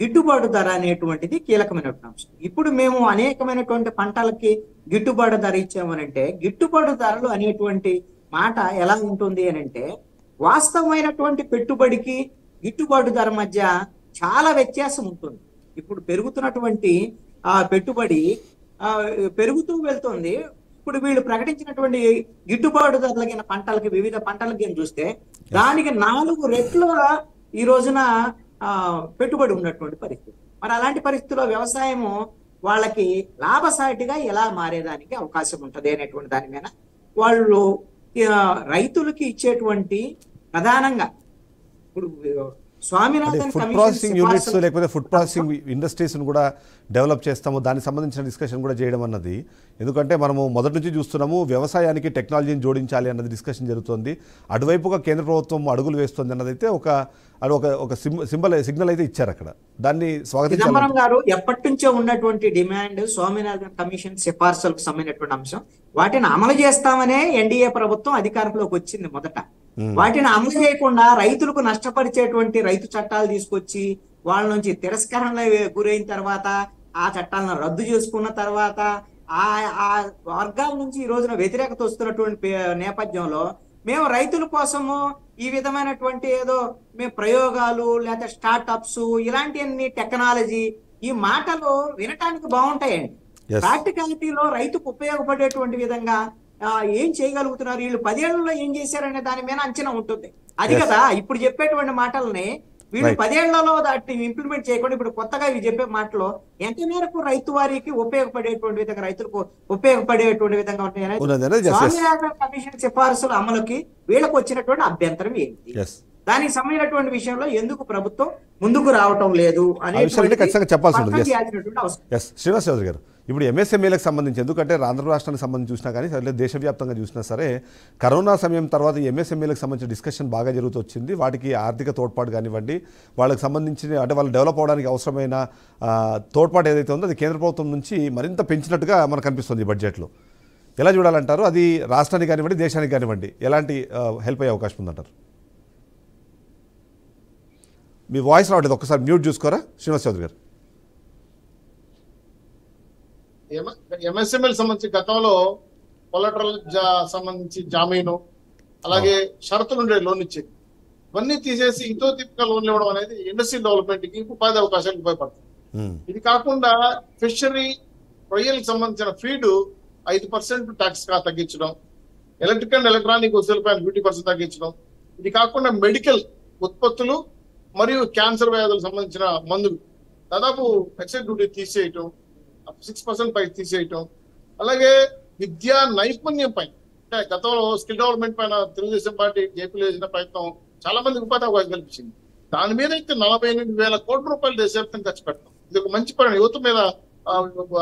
గిట్టుబాటు ధర అనేటువంటిది కీలకమైనటువంటి అంశం. ఇప్పుడు మేము అనేకమైనటువంటి పంటలకి గిట్టుబాటు ధర ఇచ్చామనంటే గిట్టుబాటు ధరలు అనేటువంటి మాట ఎలా ఉంటుంది అని అంటే వాస్తవమైనటువంటి పెట్టుబడికి గిట్టుబాటు ధర మధ్య చాలా వ్యత్యాసం ఉంటుంది. ఇప్పుడు పెరుగుతున్నటువంటి ఆ పెట్టుబడి ఆ పెరుగుతూ వెళ్తుంది. ఇప్పుడు వీళ్ళు ప్రకటించినటువంటి గిట్టుబాటు ధరలగిన పంటలకి వివిధ పంటలకి చూస్తే దానికి నాలుగు రెట్ల ఈ రోజున పెట్టుబడి ఉన్నటువంటి పరిస్థితి. మరి అలాంటి పరిస్థితుల్లో వ్యవసాయము వాళ్ళకి లాభసాటిగా ఎలా మారేదానికి అవకాశం ఉంటది అనేటువంటి దాని మీద వాళ్ళు రైతులకి ఇచ్చేటువంటి ప్రధానంగా ఇప్పుడు స్వామినాథన్ ఫుడ్ ప్రాసెసింగ్ యూనిట్స్ లేకపోతే ఫుడ్ ప్రాసెసింగ్ ఇండస్ట్రీస్ కూడా డెవలప్ చేస్తాము దానికి సంబంధించిన డిస్కషన్ కూడా చేయడం అన్నది. ఎందుకంటే మనము మొదటి నుంచి చూస్తున్నాము వ్యవసాయానికి టెక్నాలజీని జోడించాలి అన్నది డిస్కషన్ జరుగుతుంది. అటువైపుగా కేంద్ర ప్రభుత్వం అడుగులు వేస్తుంది అన్నది అయితే ఒక అది ఒక ఒక సింబల్ సిగ్నల్ అయితే ఇచ్చారు అక్కడ. దాన్ని చిదంబరం స్వాగతించాలి గారు ఎప్పటి నుంచో ఉన్నటువంటి డిమాండ్ స్వామినాథన్ కమిషన్ సిఫార్సులకు సంబంధించినటువంటి అంశం. వాటిని అమలు చేస్తామనే ఎన్డీఏ ప్రభుత్వం అధికారంలోకి వచ్చింది మొదట. వాటిని అమలు చేయకుండా రైతులకు నష్టపరిచేటువంటి రైతు చట్టాలు తీసుకొచ్చి వాళ్ళ నుంచి తిరస్కరణ గురైన తర్వాత ఆ చట్టాలను రద్దు చేసుకున్న తర్వాత ఆ ఆ వర్గాల నుంచి ఈ రోజున వ్యతిరేకత వస్తున్నటువంటి నేపథ్యంలో మేము రైతుల కోసము ఈ విధమైనటువంటి ఏదో మేము ప్రయోగాలు లేదా స్టార్టప్స్ ఇలాంటివన్నీ టెక్నాలజీ ఈ మాటలు వినటానికి బాగుంటాయండి. ప్రాక్టికాలిటీలో రైతుకు ఉపయోగపడేటువంటి విధంగా ఏం చేయగలుగుతున్నారు వీళ్ళు పదేళ్ళలో ఏం చేశారనే దాని మీద అంచనా ఉంటుంది అది. కదా ఇప్పుడు చెప్పేటువంటి మాటల్ని వీళ్ళు. పదేళ్ళలో దాన్ని ఇంప్లిమెంట్ చేయకుండా ఇప్పుడు కొత్తగా ఇవి చెప్పే మాటలు ఎంత మేరకు రైతు వారికి ఉపయోగపడేటువంటి విధంగా రైతులకు ఉపయోగపడేటువంటి విధంగా అనేది yes. స్వామినాథన్ కమిషన్ సిఫార్సుల అమలుకి వీళ్ళకు వచ్చినటువంటి అభ్యంతరం ఏంటి దానికి సంబంధించినటువంటి విషయంలో ఎందుకు ప్రభుత్వం ముందుకు రావటం లేదు ఖచ్చితంగా చెప్పాల్సి ఉంటుంది. శ్రీనివాస్ చౌదరి గారు ఇప్పుడు ఎంఎస్ఎంఏలకు సంబంధించి ఎందుకంటే ఆంధ్ర రాష్ట్రానికి సంబంధించి చూసినా కానీ సరే దేశవ్యాప్తంగా చూసినా సరే కరోనా సమయం తర్వాత ఎంఎస్ఎంఏలకు సంబంధించిన డిస్కషన్ బాగా జరుగుతూ వచ్చింది. వాటికి ఆర్థిక తోడ్పాటు కానివ్వండి వాళ్ళకి సంబంధించిన అంటే వాళ్ళు డెవలప్ అవడానికి అవసరమైన తోడ్పాటు ఏదైతే ఉందో అది కేంద్ర ప్రభుత్వం నుంచి మరింత పెంచినట్టుగా మనకు కనిపిస్తుంది ఈ బడ్జెట్లో ఎలా చూడాలంటారు? అది రాష్ట్రానికి కానివ్వండి దేశానికి కానివ్వండి ఎలాంటి హెల్ప్ అయ్యే అవకాశం ఉందంటారు? మీ వాయిస్ రావట్లేదు ఒక్కసారి మ్యూట్ చూసుకోరా? శ్రీనివాస్ చౌదరి గారు. ఎంఎస్ఎంఎల్ సంబంధించి గతంలో కొలటరల్ సంబంధించి జామీను అలాగే షరతులు ఉండే లోన్ ఇచ్చేది. ఇవన్నీ తీసేసి ఇతో తిప్పిగా లోన్లు ఇవ్వడం అనేది ఇండస్ట్రీ డెవలప్మెంట్కి ఉపాధి అవకాశాలకు ఉపయోగపడుతుంది. ఇది కాకుండా ఫిషరీ రొయ్యలకు సంబంధించిన ఫీడ్ ఐదు పర్సెంట్ ట్యాక్స్గా తగ్గించడం ఎలక్ట్రికల్ అండ్ ఎలక్ట్రానిక్ వస్తువులపై ఫిఫ్టీ పర్సెంట్ తగ్గించడం ఇది కాకుండా మెడికల్ ఉత్పత్తులు మరియు క్యాన్సర్ వ్యాధులకు సంబంధించిన మందులు. దాదాపు ఎక్సైజ్ డ్యూటీ తీసేయటం సిక్స్ పర్సెంట్ పై తీసేయటం. అలాగే విద్యా నైపుణ్యం పైన అంటే గతంలో స్కిల్ డెవలప్మెంట్ పైన తెలుగుదేశం పార్టీ జేపీలో చేసిన ప్రయత్నం చాలా మంది ఉపాధి అవకాశం కల్పించింది. దాని మీద అయితే నలభై ఎనిమిది వేల కోట్ల రూపాయలు దేశవ్యాప్తంగా ఖర్చు పెట్టడం ఇది ఒక మంచి పని. యువత మీద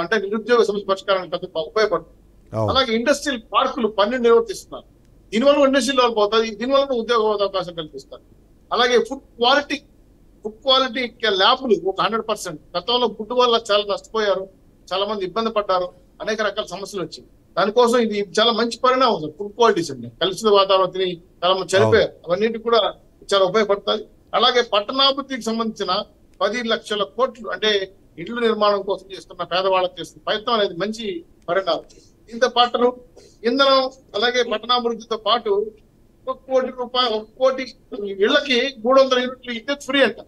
అంటే నిరుద్యోగ సమస్య పరిష్కారానికి పెద్ద ఉపయోగపడుతుంది. అలాగే ఇండస్ట్రియల్ పార్కులు పన్నెండు నిర్వర్తిస్తున్నారు. దీనివల్ల ఇండస్ట్రీ డెవలప్ అవుతుంది దీనివల్ల ఉద్యోగ అవకాశం కల్పిస్తారు. అలాగే ఫుడ్ క్వాలిటీ ఫుడ్ క్వాలిటీ ల్యాబ్లు ఒక హండ్రెడ్ పర్సెంట్. గతంలో ఫుడ్ వల్ల చాలా నష్టపోయారు. చాలా మంది ఇబ్బంది పడ్డారు అనేక రకాల సమస్యలు వచ్చాయి. దానికోసం ఇది చాలా మంచి పరిణామం ఫుడ్ క్వాలిటీస్ అండి. కలుషిత వాతావరణం తిని చాలా మంది చనిపోయారు. అవన్నిటి కూడా చాలా ఉపయోగపడతాయి. అలాగే పట్టణాభివృద్ధికి సంబంధించిన పది లక్షల కోట్లు అంటే ఇళ్ళ నిర్మాణం కోసం చేస్తున్న పేదవాళ్ళకి చేస్తున్న ప్రయత్నం అనేది మంచి పరిణామం. దీంతో పాటు ఇంధనం అలాగే పట్టణాభివృద్ధితో పాటు ఒక కోటి రూపాయలు ఒక కోటి ఇళ్ళకి మూడు వందల యూనిట్లు విద్యుత్ ఫ్రీ అంట.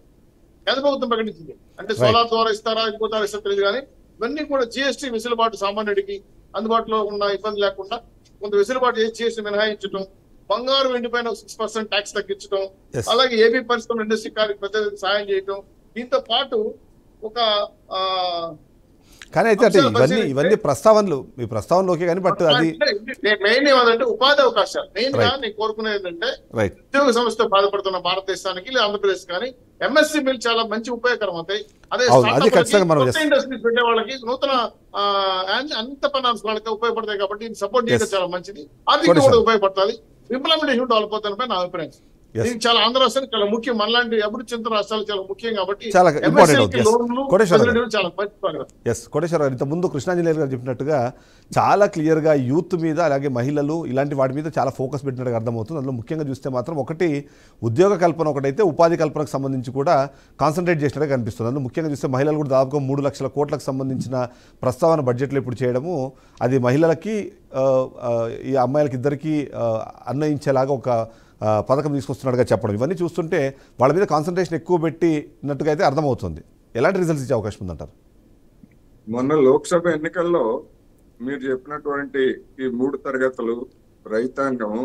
కేంద్ర ప్రభుత్వం ప్రకటించింది. అంటే సోలార్ ద్వారా ఇస్తారా ఇంకో ద్వారా ఇస్తారా తెలియదు కానీ ఇవన్నీ కూడా జిఎస్టీ వెసులుబాటు సామాన్యుడికి అందుబాటులో ఉన్న ఇబ్బంది లేకుండా కొంత వెసులుబాటు చేసి జిఎస్టీ మినహాయించడం బంగారు వెండి పైన సిక్స్ పర్సెంట్ ట్యాక్స్ తగ్గించడం. అలాగే ఏబీ పరిశ్రమ ఇండస్ట్రీ కార్మిక ప్రజలకు సాయం చేయడం దీంతో పాటు ఒక కానీ అయితే అంటే ఇవన్నీ ఇవన్నీ ప్రస్తావనలు మీ ప్రస్తావనలోకే కానీ బట్ అది మెయిన్ ఏమంటే ఉపాధి అవకాశాలు మెయిన్గా. నేను కోరుకునేది ఏంటంటే ఉద్యోగ సమస్యతో బాధపడుతున్న భారతదేశానికి లేదా ఆంధ్రప్రదేశ్ కానీ ఎంఎస్సీ బిల్ చాలా మంచి ఉపయోగకరం అవుతాయి అదే అది. ఇండస్ట్రీస్ పెట్టే వాళ్ళకి నూతన అంత- ఫైనాన్స్ వాళ్ళకి ఉపయోగపడతాయి కాబట్టి సపోర్ట్ చేయడం. చాలా మంచిది ఆర్థిక Sorry, కూడా. ఉపయోగపడుతుంది ఇంప్లిమెంటేషన్ డెవలప్ అవుతాయి నా అభిప్రాయం ఇది చాలా ఆంధ్ర రాష్ట్రానికి చాలా ముఖ్యం. మనలాంటి అభివృద్ధి చెందిన రాష్ట్రాలు చాలా ముఖ్యం కాబట్టి చాలా. ఎస్ కోటేశ్వర గారు. ఇంతకుముందు కృష్ణాంజనేయులు గారు చెప్పినట్టుగా చాలా క్లియర్గా యూత్ మీద అలాగే మహిళలు ఇలాంటి వాటి మీద చాలా ఫోకస్ పెట్టినట్టుగా అర్థమవుతుంది. అందులో ముఖ్యంగా చూస్తే మాత్రం ఒకటి ఉద్యోగ కల్పన ఒకటైతే ఉపాధి కల్పనకు సంబంధించి కూడా కాన్సన్ట్రేట్ చేసినట్టుగా కనిపిస్తుంది. అందులో ముఖ్యంగా చూస్తే మహిళలు కూడా దాదాపుగా మూడు లక్షల కోట్లకు సంబంధించిన ప్రస్తావన బడ్జెట్లో ఇప్పుడు చేయడము అది మహిళలకి ఈ అమ్మాయిలకి ఇద్దరికి అన్వయించేలాగా ఒక పథకం తీసుకొస్తున్నట్టుగా చెప్పడం. ఇవన్నీ చూస్తుంటే వాళ్ళ మీద కాన్సన్ట్రేషన్ ఎక్కువ పెట్టినట్టుగా అయితే అర్థమవుతుంది. ఎలాంటి రిజల్ట్స్ ఇచ్చే అవకాశం ఉందంటారు? మొన్న లోక్సభ ఎన్నికల్లో మీరు చెప్పినటువంటి ఈ మూడు తరగతులు రైతాంగం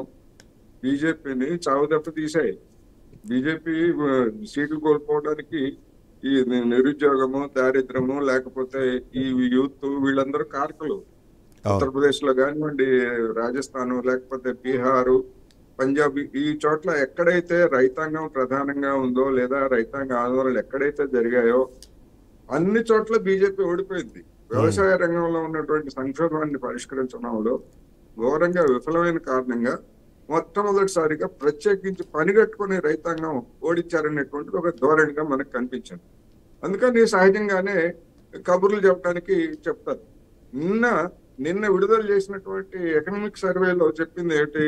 బీజేపీని చావు దెబ్బ తీసాయి బీజేపీ సీట్లు కోల్పోవడానికి ఈ నిరుద్యోగము దారిద్రము లేకపోతే ఈ యూత్ వీళ్ళందరూ కారకులు. ఉత్తరప్రదేశ్లో కానివ్వండి రాజస్థాన్ లేకపోతే బీహారు పంజాబ్ ఈ చోట్ల ఎక్కడైతే రైతాంగం ప్రధానంగా ఉందో లేదా రైతాంగ ఆందోళనలు ఎక్కడైతే జరిగాయో అన్ని చోట్ల బీజేపీ ఓడిపోయింది. వ్యవసాయ రంగంలో ఉన్నటువంటి సంక్షోభాన్ని పరిష్కరించడంలో ఘోరంగా విఫలమైన కారణంగా మొట్టమొదటిసారిగా ప్రత్యేకించి పనిగట్టుకునే రైతాంగం ఓడించారనేటువంటిది ఒక ధోరణిగా మనకు కనిపించింది. అందుకని సహజంగానే కబుర్లు చెప్పడానికి చెప్తారు. నిన్న నిన్న విడుదల చేసినటువంటి ఎకనామిక్ సర్వేలో చెప్పింది ఏంటి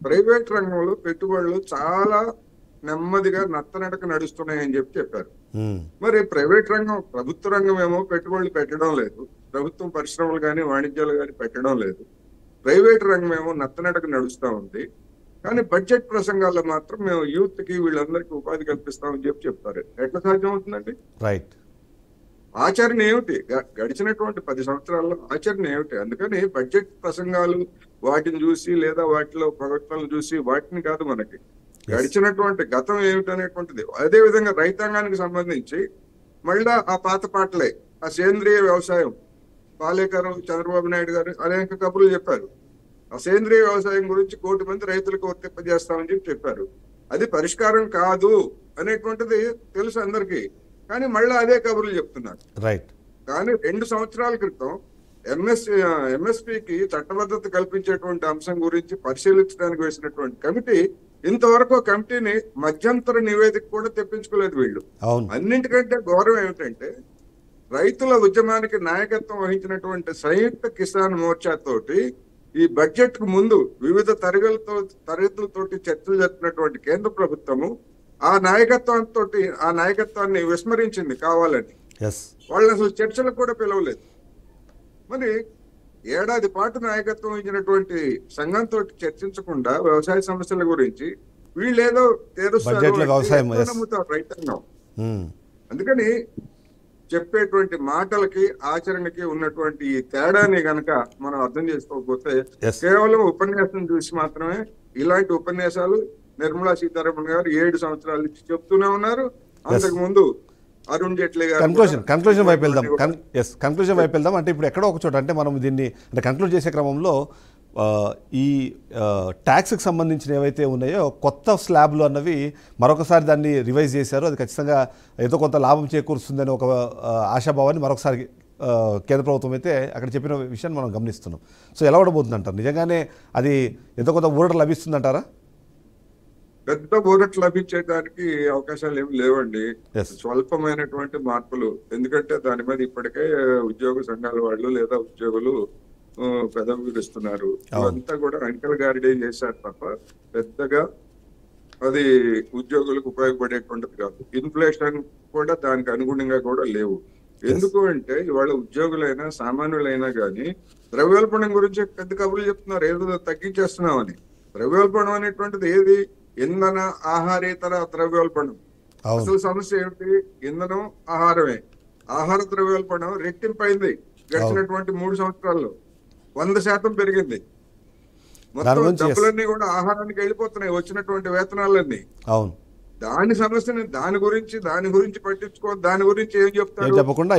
ప్రైవేట్ రంగంలో పెట్టుబడులు చాలా నెమ్మదిగా నత్తనడక నడుస్తున్నాయని చెప్పి చెప్పారు. మరి ప్రైవేట్ రంగం ప్రభుత్వ రంగం ఏమో పెట్టుబడులు పెట్టడం లేదు. ప్రభుత్వం పరిశ్రమలు కానీ వాణిజ్యాలు కానీ పెట్టడం లేదు. ప్రైవేట్ రంగం ఏమో నత్తనడక నడుస్తా ఉంది. కానీ బడ్జెట్ ప్రసంగాల్లో మాత్రం మేము యూత్కి వీళ్ళందరికీ ఉపాధి కల్పిస్తామని చెప్పి చెప్తారు. ఎట్లా సాధ్యం అవుతుందండి? రైట్. ఆచరణ ఏమిటి? గడిచినటువంటి పది సంవత్సరాల్లో ఆచరణ ఏమిటి? అందుకని బడ్జెట్ ప్రసంగాలు వాటిని చూసి లేదా వాటిలో ప్రవక్తలను చూసి వాటిని కాదు మనకి. గడిచినటువంటి గతం ఏమిటి అనేటువంటిది. అదే విధంగా రైతాంగానికి సంబంధించి మళ్ళా ఆ పాత పాటలే ఆ సేంద్రియ వ్యవసాయం. పాలేకర్ చంద్రబాబు నాయుడు గారు అనేక కబుర్లు చెప్పారు. ఆ సేంద్రియ వ్యవసాయం గురించి కోటి మంది రైతులకు వర్తింపజేస్తామని చెప్పి చెప్పారు. అది పరిష్కారం కాదు అనేటువంటిది తెలుసు అందరికీ. కానీ మళ్ళీ అదే కబుర్లు చెప్తున్నారు. రైట్ కానీ రెండు సంవత్సరాల క్రితం ఎంఎస్ ఎంఎస్పికి చట్టబద్ధత కల్పించేటువంటి అంశం గురించి పరిశీలించడానికి వేసినటువంటి కమిటీ ఇంతవరకు కమిటీని మధ్యంతర నివేదిక కూడా తెప్పించుకోలేదు వీళ్ళు. అన్నింటికంటే గౌరవం ఏమిటంటే రైతుల ఉద్యమానికి నాయకత్వం వహించినటువంటి సంయుక్త కిసాన్ మోర్చా తోటి ఈ బడ్జెట్కు ముందు వివిధ తరగతులతో తరగతులతోటి చర్చలు జరిపినటువంటి కేంద్ర ప్రభుత్వము ఆ నాయకత్వంతో ఆ నాయకత్వాన్ని విస్మరించింది కావాలని. వాళ్ళని అసలు చర్చలకు కూడా పిలవలేదు. మరి ఏడాది పాటు నాయకత్వం వహించినటువంటి సంఘంతో చర్చించకుండా వ్యవసాయ సమస్యల గురించి వీళ్ళేదో తెరుస్తారు. నమ్ముతారు రైతాంగం ఉమ్, అందుకని చెప్పేటువంటి మాటలకి ఆచరణకి ఉన్నటువంటి ఈ తేడాని గనక మనం అర్థం చేసుకోకపోతే. కేవలం ఉపన్యాసం చూసి మాత్రమే ఇలాంటి ఉపన్యాసాలు నిర్మలా సీతారామన్ గారు ఏడు సంవత్సరాల నుంచి చెప్తూనే ఉన్నారు. అంతకు ముందు అరుణ్ జైట్లీ గారు కన్క్లూజన్ కూడా కన్క్లూజన్ వైపు వెళ్దాం. ఎస్ కన్క్లూజన్ వైపు వెళ్దాం. అంటే ఇప్పుడు ఎక్కడో ఒక చోట అంటే మనం దీన్ని అంటే కన్క్లూడ్ చేసే క్రమంలో ఈ ట్యాక్స్కి సంబంధించిన ఏవైతే ఉన్నాయో కొత్త స్లాబ్లు అన్నవి మరొకసారి దాన్ని రివైజ్ చేశారు. అది ఖచ్చితంగా ఏదో కొంత లాభం చేకూరుస్తుందని ఒక ఆశాభావాన్ని మరొకసారి కేంద్ర ప్రభుత్వం అయితే అక్కడ చెప్పిన విషయాన్ని మనం గమనిస్తున్నాం. సో ఎలా ఉండబోతుంది అంటారు నిజంగానే అది ఏదో కొంత ఊరట లభిస్తుందంటారా? పెద్ద ఊరట్ లభించడానికి అవకాశాలు ఏమి లేవండి. స్వల్పమైనటువంటి మార్పులు. ఎందుకంటే దాని మీద ఇప్పటికే ఉద్యోగ సంఘాల వాళ్ళు లేదా ఉద్యోగులు ఆ, పెదవి విరుస్తున్నారు ఇవంతా కూడా అంకెల్ గారిడే చేశారు తప్ప పెద్దగా అది ఉద్యోగులకు ఉపయోగపడేటువంటిది కాదు. ఇన్ఫ్లేషన్ కూడా దానికి అనుగుణంగా కూడా లేవు. ఎందుకు అంటే ఇవాళ ఉద్యోగులైనా సామాన్యులైనా కానీ ద్రవ్యోల్బణం గురించి పెద్ద కబుర్లు చెప్తున్నారు. ఏదో తగ్గించేస్తున్నామని. ద్రవ్యోల్బణం అనేటువంటిది ఏది? ఇంధన ఆహారేతర ద్రవ్యోల్బణం. అసలు సమస్య ఏమిటి? ఇంధనం ఆహారమే. ఆహార ద్రవ్యోల్బణం రెట్టింపైంది గడిచినటువంటి మూడు సంవత్సరాల్లో. వంద శాతం పెరిగింది. మొత్తం. డబ్బులన్నీ కూడా ఆహారానికి వెళ్ళిపోతున్నాయి వచ్చినటువంటి వేతనాలన్నీ. అవును. దాని సమస్యని దాని గురించి దాని గురించి పట్టించుకో దాని గురించి ఏం చెప్తారు చెప్పకుండా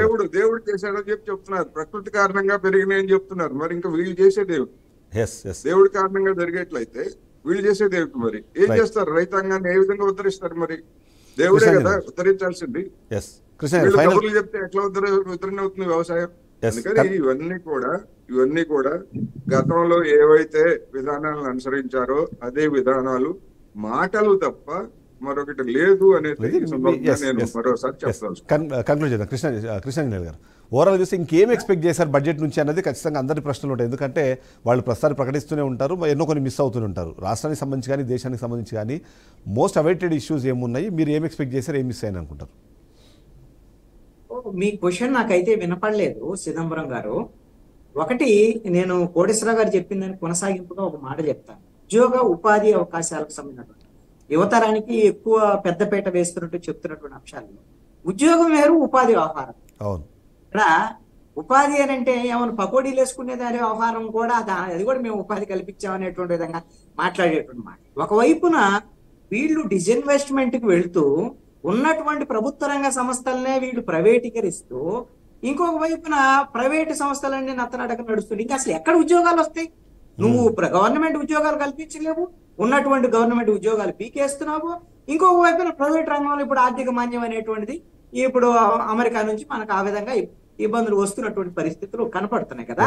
దేవుడు దేవుడు చేశాడని చెప్పి చెప్తున్నారు. ప్రకృతి కారణంగా పెరిగినాయని చెప్తున్నారు. మరి ఇంకా వీళ్ళు? ఎస్ ఎస్ దేవుడి కారణంగా జరిగేట్లయితే వీళ్ళు చేసేది ఏమిటి మరి ఏం. చేస్తారు రైతాంగాన్ని ఏ విధంగా ఉద్ధరిస్తారు మరి దేవుడే కదా. ఉద్ధరించాల్సింది కబుర్లు చెప్తే ఎట్లా ఉద్ధర ఉద్ధరణ అవుతుంది వ్యవసాయం. అందుకని కన్- ఇవన్నీ కూడా ఇవన్నీ కూడా గతంలో ఏవైతే విధానాలను అనుసరించారో అదే విధానాలు మాటలు తప్ప మరొకటి లేదు అనేది ఈ సందర్భంగా నేను మరోసారి చెప్పాల్సి కంక్లూడ్ చేద్దాం కృష్ణ కృష్ణాంజనేయులు గారు. ఓవరాల్ చూస్తే ఇంకేం ఎక్స్పెక్ట్ చేశారు బడ్జెట్ నుంచి అనేది ఖచ్చితంగా అందరి ప్రశ్నలు ఉంటాయి. ఎందుకంటే వాళ్ళు ప్రస్తుతాన్ని ప్రకటిస్తూనే ఉంటారు ఎన్నో కొన్ని మిస్ అవుతూనే ఉంటారు. రాష్ట్రానికి సంబంధించి కానీ దేశానికి సంబంధించి కానీ మోస్ట్ అవైటెడ్ ఇష్యూస్ ఏమున్నాయి? మీరు ఏం ఎక్స్పెక్ట్ చేశారు ఏం మిస్ అయ్యాను అనుకుంటారు? ఓ, మీ క్వశ్చన్ నాకైతే వినపడలేదు చిదంబరం గారు. ఒకటి నేను కోటేశ్వరరావు గారు చెప్పిందని కొనసాగింపుగా ఒక మాట చెప్తాను. ఉద్యోగ ఉపాధి అవకాశాలకు సంబంధించినటువంటి యువతరానికి ఎక్కువ పెద్దపీట వేస్తున్నట్టు చెప్తున్నటువంటి అంశాలు. ఉద్యోగం వేరు ఉపాధి వ్యవహారం. అవును. ఇక్కడ ఉపాధి అని అంటే ఏమైనా పకోడీలు వేసుకునే దాని వ్యవహారం కూడా అది కూడా మేము ఉపాధి కల్పించామనేటువంటి విధంగా మాట్లాడేటువంటి మాట. ఒకవైపున వీళ్ళు డిజిన్వెస్ట్మెంట్కి వెళ్తూ ఉన్నటువంటి ప్రభుత్వ రంగ సంస్థలనే వీళ్ళు ప్రైవేటీకరిస్తూ ఇంకొక వైపున ప్రైవేట్ సంస్థలన్నీ నత్తనడక నడుస్తుంది. ఇంకా అసలు ఎక్కడ ఉద్యోగాలు వస్తాయి? నువ్వు గవర్నమెంట్ ఉద్యోగాలు కల్పించలేవు. ఉన్నటువంటి గవర్నమెంట్ ఉద్యోగాలు పీకేస్తున్నావు. ఇంకొక వైపున ప్రైవేట్ రంగంలో ఇప్పుడు ఆర్థిక మాన్యం అనేటువంటిది ఇప్పుడు అమెరికా నుంచి మనకు ఆ విధంగా ఇబ్- ఇబ్బందులు వస్తున్నటువంటి పరిస్థితులు కనపడుతున్నాయి కదా.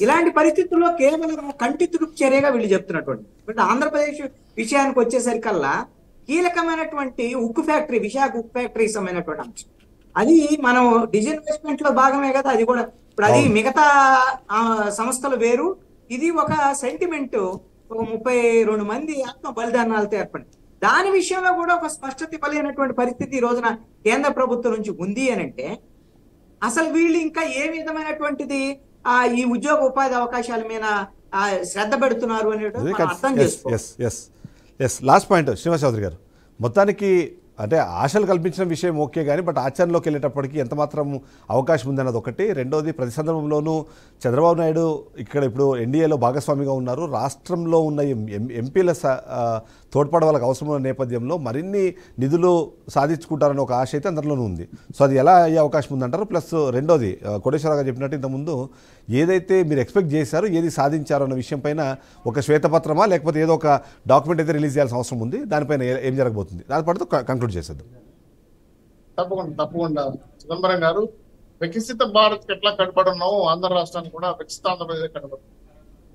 ఇలాంటి పరిస్థితుల్లో కేవలం కంటి తుడుపు చర్యగా వీళ్ళు చెప్తున్నటువంటి. ఆంధ్రప్రదేశ్ విషయానికి వచ్చేసరికల్లా కీలకమైనటువంటి ఉక్కు ఫ్యాక్టరీ విశాఖ ఉక్కు ఫ్యాక్టరీ సంబంధించినటువంటి అంశం. అది మనం డిజిన్వెస్ట్మెంట్లో భాగమే కదా అది కూడా. ఇప్పుడు అది. మిగతా సంస్థలు వేరు. ఇది ఒక సెంటిమెంట్ ఒక ముప్పై రెండు మంది ఆత్మ బలిదానాలతో ఏర్పడింది దాని విషయంలో కూడా ఒక స్పష్టత ఇవ్వలేనటువంటి పరిస్థితి ఈ రోజున కేంద్ర ప్రభుత్వం నుంచి ఉంది అని అంటే అసలు వీళ్ళు ఇంకా ఏ విధమైనటువంటిది ఆ ఈ ఉద్యోగ ఉపాధి అవకాశాల మీద ఆ, శ్రద్ధ పెడుతున్నారు మనం అర్థం చేసుకోవాలి. లాస్ట్ పాయింట్ శ్రీనివాస్ చౌదరి గారు. మొత్తానికి అంటే ఆశలు కల్పించిన విషయం ఓకే కానీ బట్ ఆచరణలోకి వెళ్ళేటప్పటికి ఎంతమాత్రం అవకాశం ఉందన్నది ఒకటి. రెండోది ప్రతి సందర్భంలోనూ చంద్రబాబు నాయుడు ఇక్కడ ఇప్పుడు ఎన్డీఏలో భాగస్వామిగా ఉన్నారు. రాష్ట్రంలో ఉన్న ఎం- ఎం- ఎంపీల స- తోడ్పాటు అవసరం నేపథ్యంలో మరిన్ని నిధులు సాధించుకుంటారని ఒక ఆశ అయితే అందరిలోనూ ఉంది. సో అది ఎలా అయ్యే అవకాశం ఉందంటారు? ప్లస్ రెండోది కోటేశ్వరరావు గారు చెప్పినట్టు ఇంతకుముందు ఏదైతే మీరు ఎక్స్పెక్ట్ చేశారో ఏది సాధించారో అన్న విషయం పైన ఒక శ్వేతపత్రమా లేకపోతే ఏదో ఒక డాక్యుమెంట్ అయితే రిలీజ్ చేయాల్సిన అవసరం ఉంది. దానిపైన ఏం జరగబోతుంది? దాని పాటు కంక్లూడ్ చేసేద్దాం. తప్పకుండా తప్పకుండా. చిదంబరం గారు వికసిత భారత్ ఎట్లా కట్టుబడి ఆంధ్ర రాష్ట్రానికి కూడా వికసిత ఆంధ్రప్రదేశ్ కట్టుబడి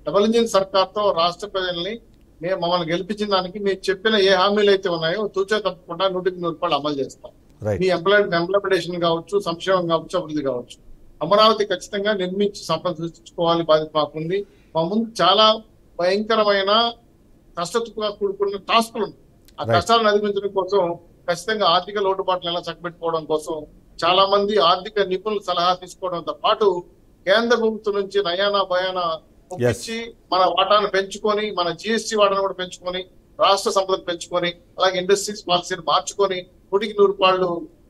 డబుల్ ఇంజిన్ సర్కార్తో రాష్ట్ర ప్రజల్ని మేము మమ్మల్ని గెలిపించిన దానికి మీరు చెప్పిన ఏ హామీలు అయితే ఉన్నాయో తూచా తప్పకుండా నూటికి నూరు రూపాయలు అమలు చేస్తాం. మీ ఎంప్లాయ్ ఎంప్లాయ్మెంటేషన్ కావచ్చు సంక్షేమం కావచ్చు అభివృద్ధి కావచ్చు. అమరావతి ఖచ్చితంగా నిర్మించి సంపద సృష్టించుకోవాలి బాధ్యత మాకుంది. మా ముందు చాలా భయంకరమైన కష్టంతో కూడుకున్న టాస్కులు ఉన్నాయి. ఆ. కష్టాలను అధిగమించడం కోసం ఖచ్చితంగా ఆర్థిక లోటుపాట్లు ఎలా చక్కబెట్టుకోవడం కోసం చాలా మంది ఆర్థిక నిపుణుల సలహా తీసుకోవడంతో పాటు కేంద్ర ప్రభుత్వం నుంచి నయానా భయానా ఒప్పించి మన వాటాను పెంచుకొని మన జిఎస్టీ వాటాను కూడా పెంచుకొని రాష్ట్ర సంపదను పెంచుకొని అలాగే ఇండస్ట్రీస్ పాలసీని మార్చుకొని నూటికి నూరు పాళ్ళు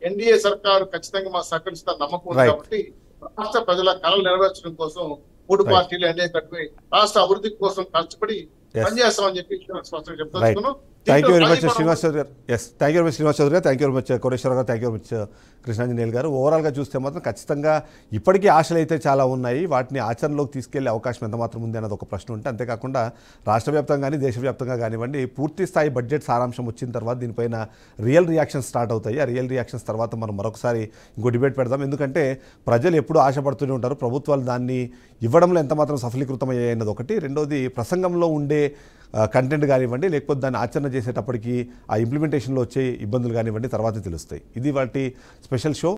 ఎన్డీఏ సర్కారు ఖచ్చితంగా మా సహకరిస్తున్న నమ్మకం ఉంది. కాబట్టి రాష్ట్ర ప్రజల కళలు నెరవేర్చడం కోసం మూడు. పార్టీలు ఎన్డీఏ కట్టుకుని రాష్ట్ర అభివృద్ధి కోసం కష్టపడి. పనిచేస్తామని చెప్పి స్పష్టంగా చెప్తున్నాను thank you very much Srinivas Chowdary గారు yes thank you very much Srinivas Chowdary గారు thank you very much Koteswara గారు. Thank you very much Krishnanjaneyulu గారు. ఓవరాల్గా చూస్తే మాత్రం ఖచ్చితంగా ఇప్పటికీ ఆశలు అయితే చాలా ఉన్నాయి. వాటిని ఆచరణలోకి తీసుకెళ్ళే అవకాశం ఎంత మాత్రం ఉంది అన్నది ఒక ప్రశ్న ఉంటే అంతేకాకుండా రాష్ట్ర వ్యాప్తంగా కానీ దేశవ్యాప్తంగా కానివ్వండి పూర్తి స్థాయి బడ్జెట్ సారాంశం వచ్చిన తర్వాత దీనిపైన రియల్ రియాక్షన్స్ స్టార్ట్ అవుతాయి. ఆ రియల్ రియాక్షన్స్ తర్వాత మనం మరొకసారి ఇంకో డిబేట్ పెడదాం. ఎందుకంటే ప్రజలు ఎప్పుడూ ఆశపడుతూనే ఉంటారు. ప్రభుత్వాలు దాన్ని ఇవ్వడంలో ఎంత మాత్రం సఫలీకృతమయ్యాయి అన్నది ఒకటి. రెండోది ప్రసంగంలో ఉండే కంటెంట్ కానివ్వండి లేకపోతే దాన్ని ఆచరణ చేసేటప్పటికి ఆ ఇంప్లిమెంటేషన్లో వచ్చే ఇబ్బందులు కానివ్వండి తర్వాత తెలుస్తాయి. ఇది వాటి స్పెషల్ షో